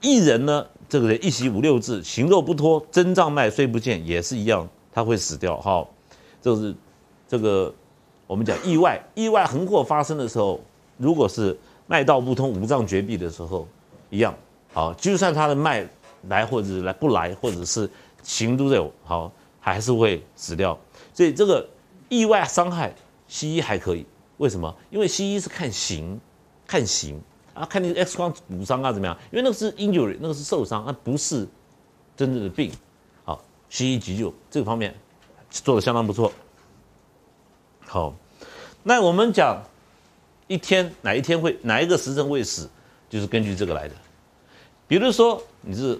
Speaker 1: 一人呢，这个人一袭五六字，行肉不脱，真脏脉虽不见，也是一样，他会死掉。哈，就是这个我们讲意外，意外横祸发生的时候，如果是脉道不通，五脏绝闭的时候，一样。好，就算他的脉来或者是来不来，或者是行都有，好，还是会死掉。所以这个。意外伤害，西医还可以，为什么？因为西医是看形，看形啊，看你 X 光骨伤啊怎么样？因为那个是 injury，那个是受伤，那不是真正的病。好，西医急救这个方面做的相当不错。好，那我们讲一天哪一天会哪一个时辰会死，就是根据这个来的。比如说你是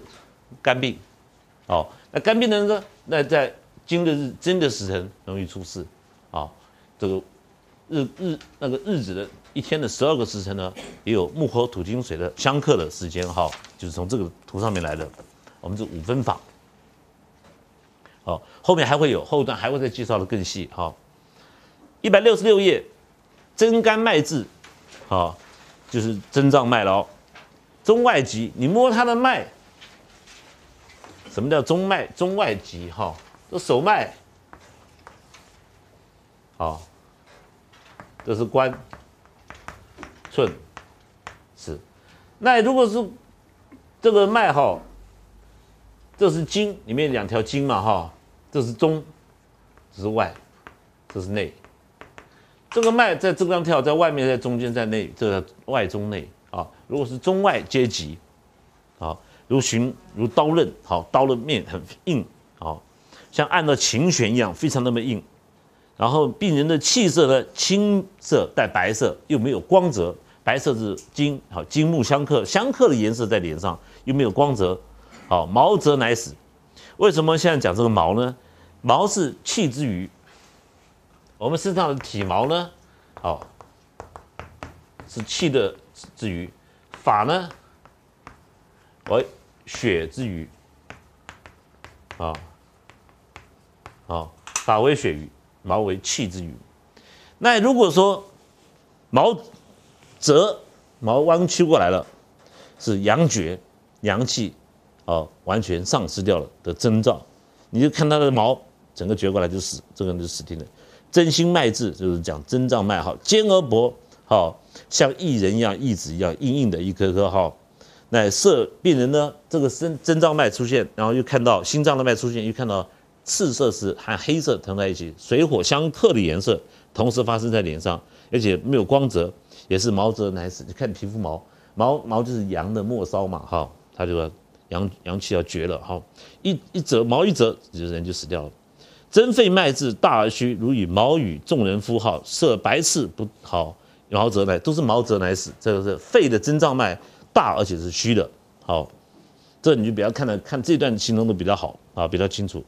Speaker 1: 肝病，哦，那肝病的人呢，那在今的日真的时辰容易出事。啊，这个日日那个日子的一天的十二个时辰呢，也有木火土金水的相克的时间哈，就是从这个图上面来的。我们是五分法。好，后面还会有后段还会再介绍的更细。哈，一百六十六页，真肝脉志，好，就是真脏脉了。中外急，你摸它的脉，什么叫中脉？中外急，哈，这手脉，好，这是关，寸，是。那如果是这个脉哈，这是经里面两条经嘛，哈。这是中，这是外，这是内。这个脉在这个地方跳，在外面，在中间，在内，这个外中内啊。如果是中外阶级，啊，如寻如刀刃，好，刀的面很硬，啊，像按照琴弦一样，非常那么硬。然后病人的气色呢，青色带白色，又没有光泽，白色是金，好，金木相克，相克的颜色在脸上，又没有光泽，好，毛泽乃死。为什么现在讲这个毛呢？毛是气之余，我们身上的体毛呢，哦，是气的之余，发呢为血之余，啊，啊，发为血余，毛为气之余。那如果说毛折，毛弯曲过来了，是阳绝，阳气，哦，完全丧失掉了的征兆，你就看它的毛。整个绝过来就死，这个人就死定了。真心脉质就是讲真脏脉，好尖而薄，好像薏仁一样，薏子一样硬硬的一颗颗，哈。那色病人呢，这个真真脏脉出现，然后又看到心脏的脉出现，又看到赤色是和黑色腾在一起，水火相克的颜色同时发生在脸上，而且没有光泽，也是毛泽乃死。你看皮肤毛毛毛就是阳的末梢嘛，哈，他就要阳阳气要绝了，哈，一一折毛一折，就人就死掉了。真肺脉至大而虚，如以毛羽众人夫号，色白赤不好，毛泽乃都是毛泽乃死。这个是肺的真脏脉大而且是虚的。好，这你就比较看的看这段形容的比较好啊，比较清楚。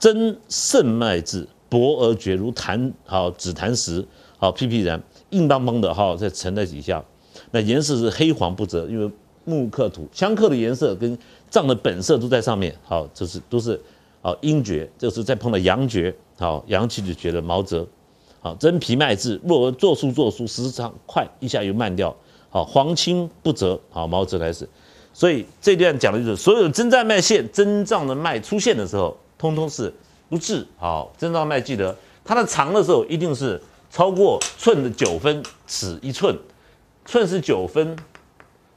Speaker 1: 真肾脉至薄而绝，如痰好紫痰石好屁屁然硬邦邦的哈，在沉在底下。那颜色是黑黄不泽，因为木克土，相克的颜色跟脏的本色都在上面。好，这是都是。好阴厥，这是再碰到阳厥，好阳气就觉得毛泽，好真皮脉质若而作速作速，时常快一下又慢掉，好黄青不泽，好毛泽来死。所以这段讲的就是所有真脏脉线、真脏的脉出现的时候，通通是不治。好，真脏脉记得它的长的时候一定是超过寸的九分，尺一寸，寸是九分，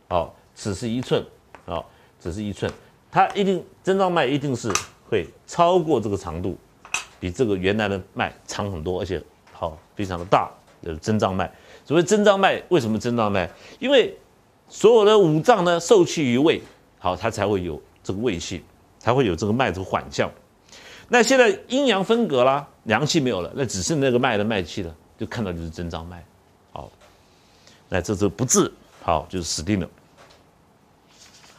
Speaker 1: 好尺是一寸，好尺是一寸，它一定真脏脉一定是。会超过这个长度，比这个原来的脉长很多，而且好非常的大，就是真脏脉。所谓真脏脉，为什么真脏脉？因为所有的五脏呢受气于胃，好它才会有这个胃气，才会有这个脉这个缓降。那现在阴阳分隔啦，阳气没有了，那只剩那个脉的脉气了，就看到就是真脏脉。好，那这是不治，好就是死定了。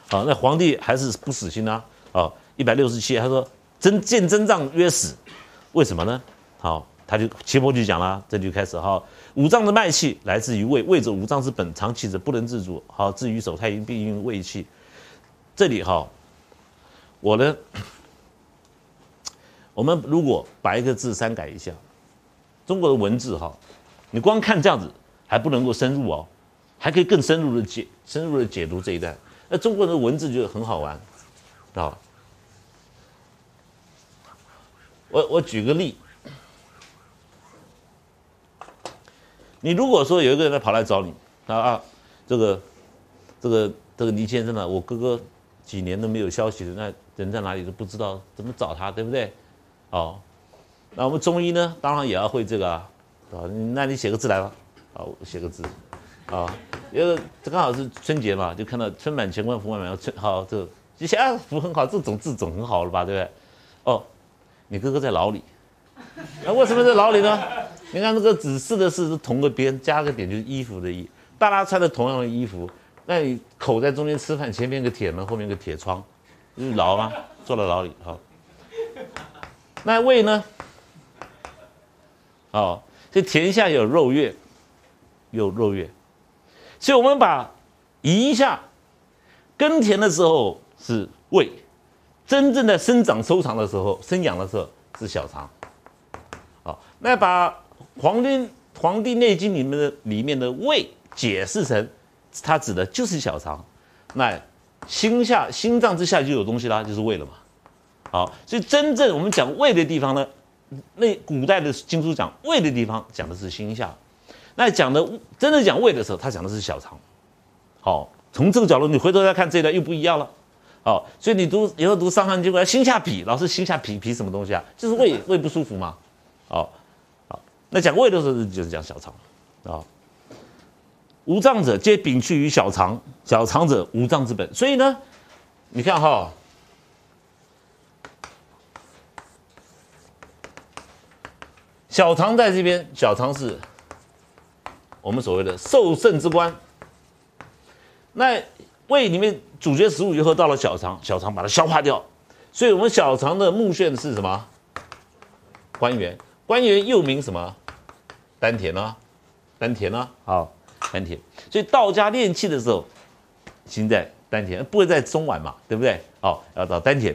Speaker 1: 好，那皇帝还是不死心啊，啊。一百六十七，他说：“真见真脏曰死，为什么呢？好，他就岐伯就讲了，这就开始哈。五脏的脉气来自于胃，胃者五脏之本，藏气者不能自主。好，至于手太阴，必因胃气。这里哈，我呢，我们如果把一个字删改一下，中国的文字哈，你光看这样子还不能够深入哦，还可以更深入的解，深入的解读这一段。那中国人的文字就很好玩啊。”我我举个例，你如果说有一个人来跑来找你，啊啊，这个这个这个倪先生呢，我哥哥几年都没有消息了，那人在哪里都不知道，怎么找他，对不对？哦，那我们中医呢，当然也要会这个啊，啊，那你写个字来吧，啊，写个字，啊，因为这刚好是春节嘛，就看到春满乾坤福满满，春好这就写啊福很好，这种字总很好了吧，对不对？哦。你哥哥在牢里，[LAUGHS] 那为什么在牢里呢？你看这个指示的是同个边，加个点就是衣服的衣，大家穿的同样的衣服，那你口在中间吃饭，前面个铁门，后面个铁窗，就是牢吗？坐在牢里好。那胃呢？哦，这田下有肉月，有肉月，所以我们把移一下，耕田的时候是胃，真正的生长收藏的时候，生养的时候是小肠。好，那把《黄帝黄帝内经》里面的里面的胃解释成，它指的就是小肠。那心下心脏之下就有东西啦，就是胃了嘛。好，所以真正我们讲胃的地方呢，那古代的经书讲胃的地方讲的是心下，那讲的真的讲胃的时候，他讲的是小肠。好，从这个角度你回头再看这一段又不一样了。好，所以你读以后读《伤寒经》过心下痞，老师心下痞痞什么东西啊？就是胃胃不舒服嘛。好，好，那讲胃的时候就是讲小肠啊。无脏者皆禀去于小肠，小肠者无脏之本。所以呢，你看哈，小肠在这边，小肠是我们所谓的受盛之官。那胃里面主角食物以后到了小肠，小肠把它消化掉。所以我们小肠的目穴是什么？关元。关元又名什么？丹田啊，丹田啊，好，丹田。所以道家练气的时候，心在丹田，不会在中脘嘛，对不对？好，要到丹田。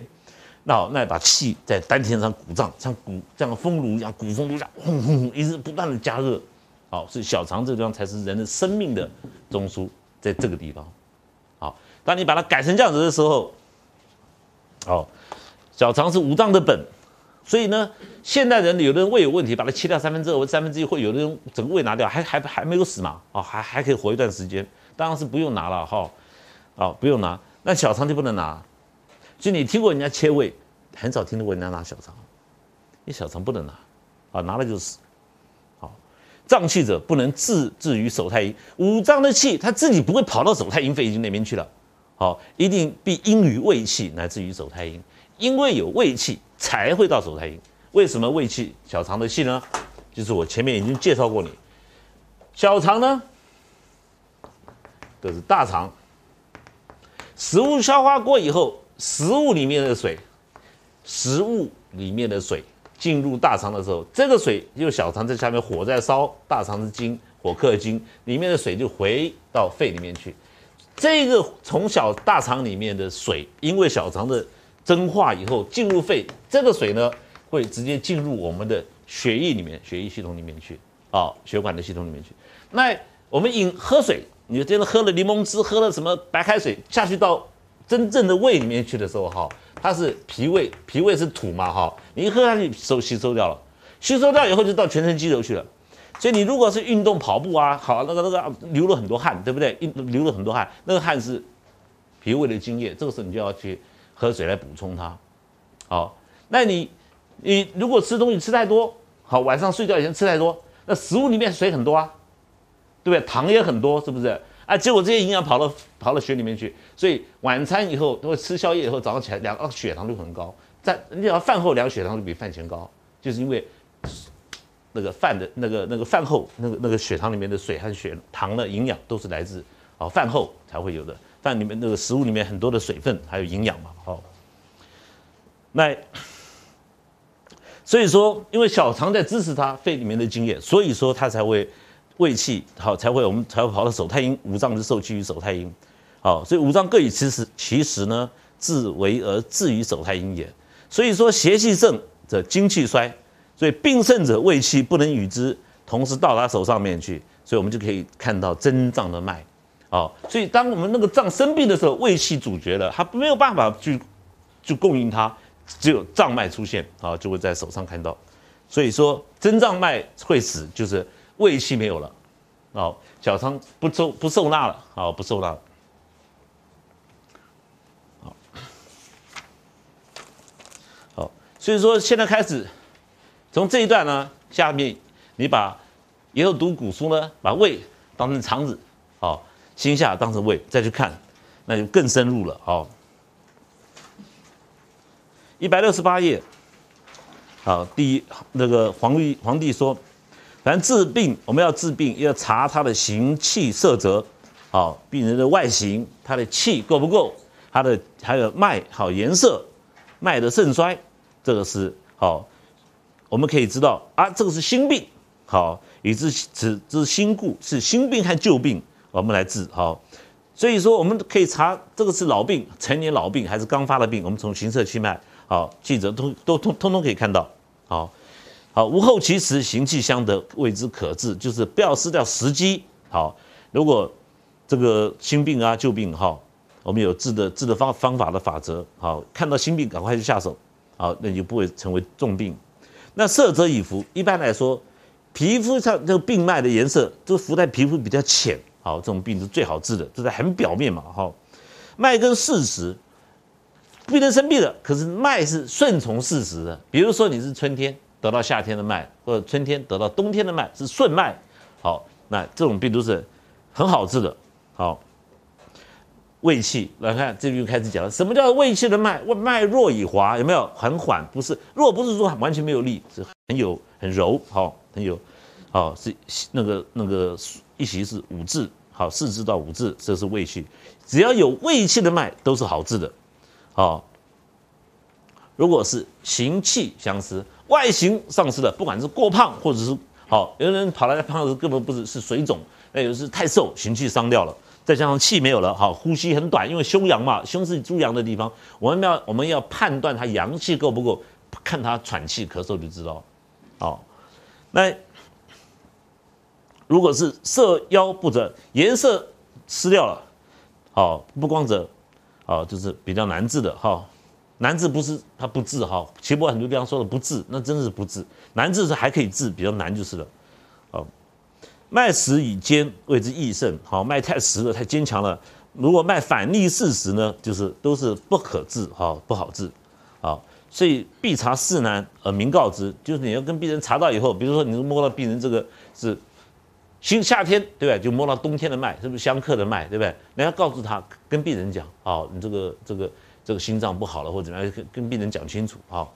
Speaker 1: 那，那把气在丹田上鼓胀，像鼓像风炉一样，鼓风炉一样，轰轰轰，一直不断的加热。好，所以小肠这个地方才是人的生命的中枢，在这个地方。好，当你把它改成这样子的时候，好，小肠是五脏的本。所以呢，现代人有的人胃有问题，把它切掉三分之二或三分之一，或有的人整个胃拿掉，还还还没有死嘛？哦，还还可以活一段时间。当然是不用拿了哈，哦，不用拿。那小肠就不能拿。就你听过人家切胃，很少听到过人家拿小肠，你小肠不能拿，啊，拿了就死。好，脏气者不能自治于手太阴，五脏的气它自己不会跑到手太阴、肺经那边去了。好，一定必因于胃气乃至于手太阴，因为有胃气。才会到手太阴。为什么胃气小肠的气呢？就是我前面已经介绍过你，小肠呢，都是大肠。食物消化过以后，食物里面的水，食物里面的水进入大肠的时候，这个水就小肠在下面火在烧，大肠是金，火克金，里面的水就回到肺里面去。这个从小大肠里面的水，因为小肠的。蒸化以后进入肺，这个水呢会直接进入我们的血液里面，血液系统里面去，啊，血管的系统里面去。那我们饮喝水，你真的喝了柠檬汁，喝了什么白开水下去到真正的胃里面去的时候，哈，它是脾胃，脾胃是土嘛，哈，你一喝下去收吸收掉了，吸收掉以后就到全身肌肉去了。所以你如果是运动跑步啊，好那个那个流了很多汗，对不对？一流了很多汗，那个汗是脾胃的津液，这个时候你就要去。喝水来补充它，好，那你你如果吃东西吃太多，好，晚上睡觉以前吃太多，那食物里面水很多啊，对不对？糖也很多，是不是？啊，结果这些营养跑到跑到血里面去，所以晚餐以后都会吃宵夜以后，早上起来量啊血糖就很高，在你要饭后量血糖就比饭前高，就是因为那个饭的那个那个饭后那个那个血糖里面的水和血糖的营养都是来自啊饭后才会有的。饭里面那个食物里面很多的水分还有营养嘛，好，那所以说，因为小肠在支持它肺里面的津液，所以说它才会胃气好，才会我们才会跑到手太阴，五脏之受气于手太阴，好，所以五脏各以其实其实呢，自为而至于手太阴也。所以说邪气盛则精气衰，所以病盛者胃气不能与之同时到达手上面去，所以我们就可以看到真脏的脉。哦，所以当我们那个脏生病的时候，胃气阻绝了，它没有办法去去供应它，只有脏脉出现，啊，就会在手上看到。所以说，真脏脉会死，就是胃气没有了，哦，小肠不受不受纳了，哦，不受纳。好，好，所以说现在开始，从这一段呢，下面你把以后读古书呢，把胃当成肠子，好。心下当成胃，再去看，那就更深入了。好，一百六十八页，好，第一那个皇帝皇帝说，正治病我们要治病，要查他的形气色泽，好，病人的外形，他的气够不够，他的还有脉好颜色，脉的盛衰，这个是好，我们可以知道啊，这个是心病，好，以致此之心故是心病和旧病。我们来治好，所以说我们可以查这个是老病、成年老病还是刚发的病，我们从行色气脉，好，记者都都通通通可以看到，好，好，无后其时，行气相得，谓之可治，就是不要失掉时机，好，如果这个新病啊、旧病，哈，我们有治的治的方方法的法则，好，看到新病赶快就下手，好，那你就不会成为重病。那色则以服，一般来说，皮肤上这个病脉的颜色都浮在皮肤比较浅。好，这种病是最好治的，就在很表面嘛。好，脉跟事实，病人生病了，可是脉是顺从事实的。比如说你是春天得到夏天的脉，或者春天得到冬天的脉，是顺脉。好，那这种病都是很好治的。好，胃气来看，这就开始讲了，什么叫胃气的脉？脉弱以滑，有没有很缓？不是弱，不是说完全没有力，是很有很柔。好，很有，好是那个那个一席是五字。好，四字到五字，这是胃气。只要有胃气的脉，都是好治的。好，如果是行气相失，外形丧失的，不管是过胖，或者是好，有的人跑来胖的根本不是是水肿，那有的是太瘦，形气伤掉了，再加上气没有了，好，呼吸很短，因为胸阳嘛，胸是诸阳的地方，我们要我们要判断他阳气够不够，看他喘气咳嗽就知道。好，那。如果是色腰不泽，颜色失掉了，好不光泽，好就是比较难治的哈。难治不是它不治哈，齐伯很多地方说的不治，那真的是不治。难治是还可以治，比较难就是了。好，脉实以坚，谓之益肾。好，脉太实了，太坚强了。如果脉反逆事实呢，就是都是不可治哈，不好治。好，所以必查四难而明告之，就是你要跟病人查到以后，比如说你摸到病人这个是。新夏天对吧？就摸到冬天的脉，是不是相克的脉，对不对？你要告诉他，跟病人讲，哦，你这个这个这个心脏不好了，或者怎么样，跟跟病人讲清楚，好，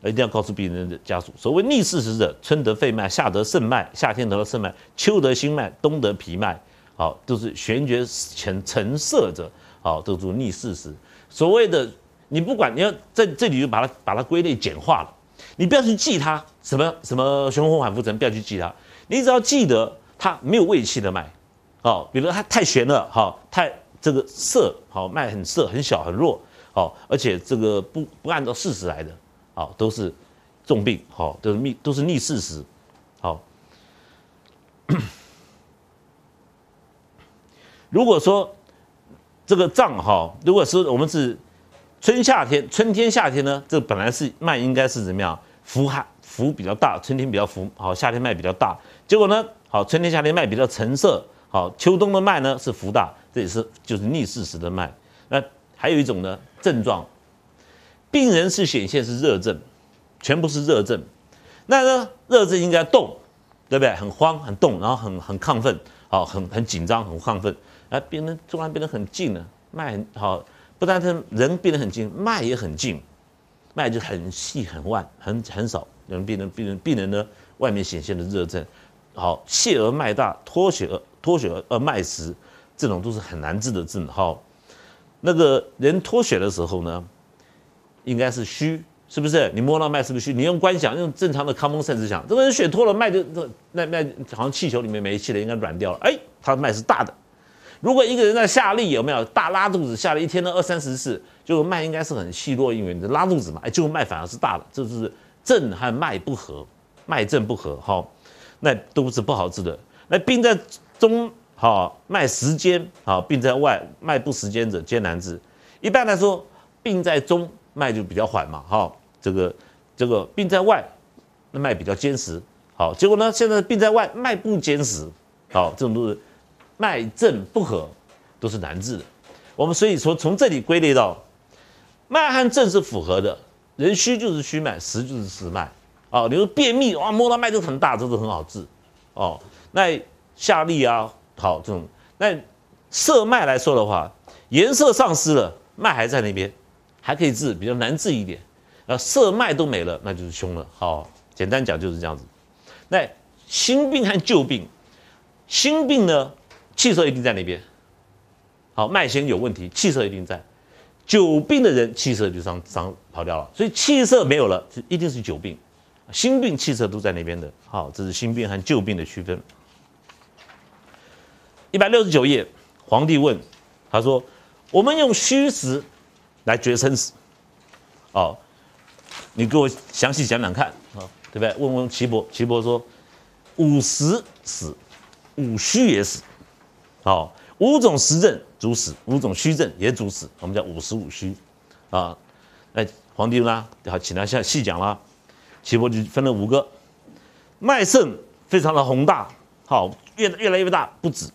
Speaker 1: 一定要告诉病人的家属。所谓逆四时者，春得肺脉，夏得肾脉，夏天得了肾脉，秋得心脉，冬得脾脉，好，都是玄绝成成色者，好，都是逆四时。所谓的你不管你要在这里就把它把它归类简化了，你不要去记它什么什么循环反复层，不要去记它，你只要记得。它没有胃气的脉，好，比如它太悬了，好，太这个涩，好，脉很涩、很小、很弱，好，而且这个不不按照事实来的，好，都是重病，好，都是逆都是逆事实，好。如果说这个脏哈，如果是我们是春夏天，春天夏天呢，这本来是脉应该是怎么样，浮寒浮比较大，春天比较浮，好，夏天脉比较大，结果呢？好，春天夏天脉比较沉色，好，秋冬的脉呢是浮大，这也是就是逆事实的脉。那还有一种呢症状，病人是显现是热症，全部是热症。那呢热症应该动，对不对？很慌很动，然后很很亢奋，好，很很紧张很亢奋。哎，病人突然变得很静了，脉很好，不但是人变得很静，脉也很静，脉就很细很慢，很很少。人病人病人病人呢外面显现的热症。好，泻而脉大，脱血而脱血而脉实，这种都是很难治的症。好，那个人脱血的时候呢，应该是虚，是不是？你摸到脉是不是虚？你用观想，用正常的 common sense 想，这个人血脱了，脉就这脉脉好像气球里面没气了，应该软掉了。哎，他的脉是大的。如果一个人在下力，有没有大拉肚子，下了一天的二三十次，就脉应该是很细弱，因为你拉肚子嘛，哎，就脉反而是大的，这是症和脉不合，脉症不合。好。那都是不好治的。那病在中，好脉时间，好病在外，脉不时间者艰难治。一般来说，病在中，脉就比较缓嘛，哈，这个这个病在外，那脉比较坚实，好，结果呢，现在病在外，脉不坚实，好，这种都是脉症不和，都是难治的。我们所以说从这里归类到，脉和症是符合的，人虚就是虚脉，实就是实脉。哦，你说便秘哇，摸到脉就很大，这是很好治。哦，那下利啊，好这种，那色脉来说的话，颜色丧失了，脉还在那边，还可以治，比较难治一点。啊，色脉都没了，那就是凶了。好，简单讲就是这样子。那新病和旧病，新病呢，气色一定在那边。好，脉先有问题，气色一定在。久病的人气色就伤伤跑掉了，所以气色没有了，就一定是久病。心病气色都在那边的，好，这是心病和旧病的区分。一百六十九页，皇帝问：他说：“我们用虚实来决生死。”哦，你给我详细讲讲看啊，对不对？问问岐伯，岐伯说：“五实死，五虚也死。”好，五种实证主死，五种虚证也主死，我们叫五实五虚啊。那皇帝呢？好，请他下细讲啦。岐伯就分了五个，脉盛非常的宏大，好，越越来越大，不止。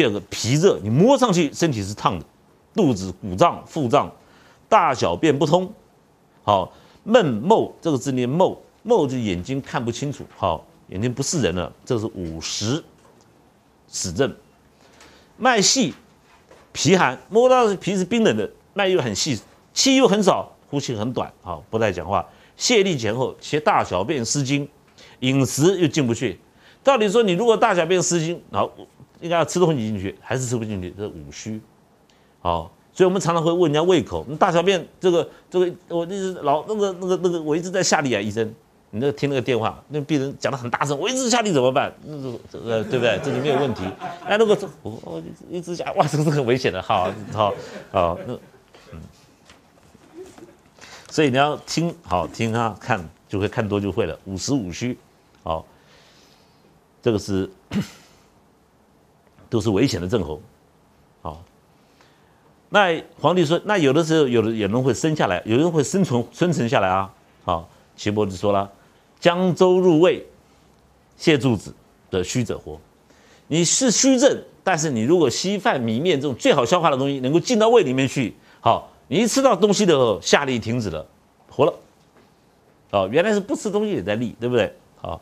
Speaker 1: 第二个脾热，你摸上去身体是烫的，肚子鼓胀、腹胀，大小便不通。好，闷目，这个字念目，目就眼睛看不清楚，好，眼睛不是人了，这是五十死症。脉细，脾寒，摸到皮是冰冷的，脉又很细，气又很少，呼吸很短，好，不太讲话。泄力前后，且大小便失精，饮食又进不去。到底说你如果大小便失精，然后应该要吃东西进去，还是吃不进去？这是五虚。好，所以我们常常会问人家胃口，大小便这个这个，我一直老那个那个那个，我一直在下痢啊，医生，你那听那个电话，那病人讲的很大声，我一直下痢怎么办？那这个对不对？这里没有问题。哎，如果我我一直下，哇，这个是很危险的，好好好，那嗯。所以你要听好听啊，看就会看多就会了。五实五虚，好，这个是都是危险的症候，好。那皇帝说，那有的时候有的有人会生下来，有人会生存生存下来啊。好，岐伯就说了，江州入胃，泻肚子的虚者活。你是虚症，但是你如果稀饭米面这种最好消化的东西能够进到胃里面去，好。你一吃到东西的时候，下力停止了，活了。哦，原来是不吃东西也在力，对不对？好，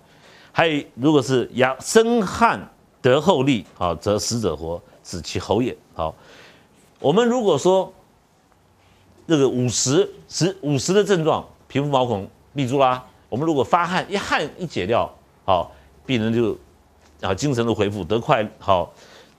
Speaker 1: 还有如果是阳生汗得后利，好，则死者活，指其喉也。好，我们如果说这个五十十五十的症状，皮肤毛孔闭住啦，我们如果发汗，一汗一解掉，好，病人就啊精神都恢复，得快好，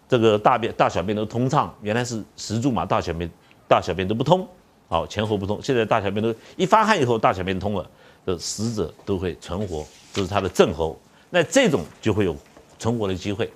Speaker 1: 这个大便大小便都通畅，原来是石柱嘛，大小便。大小便都不通，好前后不通。现在大小便都一发汗以后，大小便通了，的死者都会存活，这是他的症候。那这种就会有存活的机会。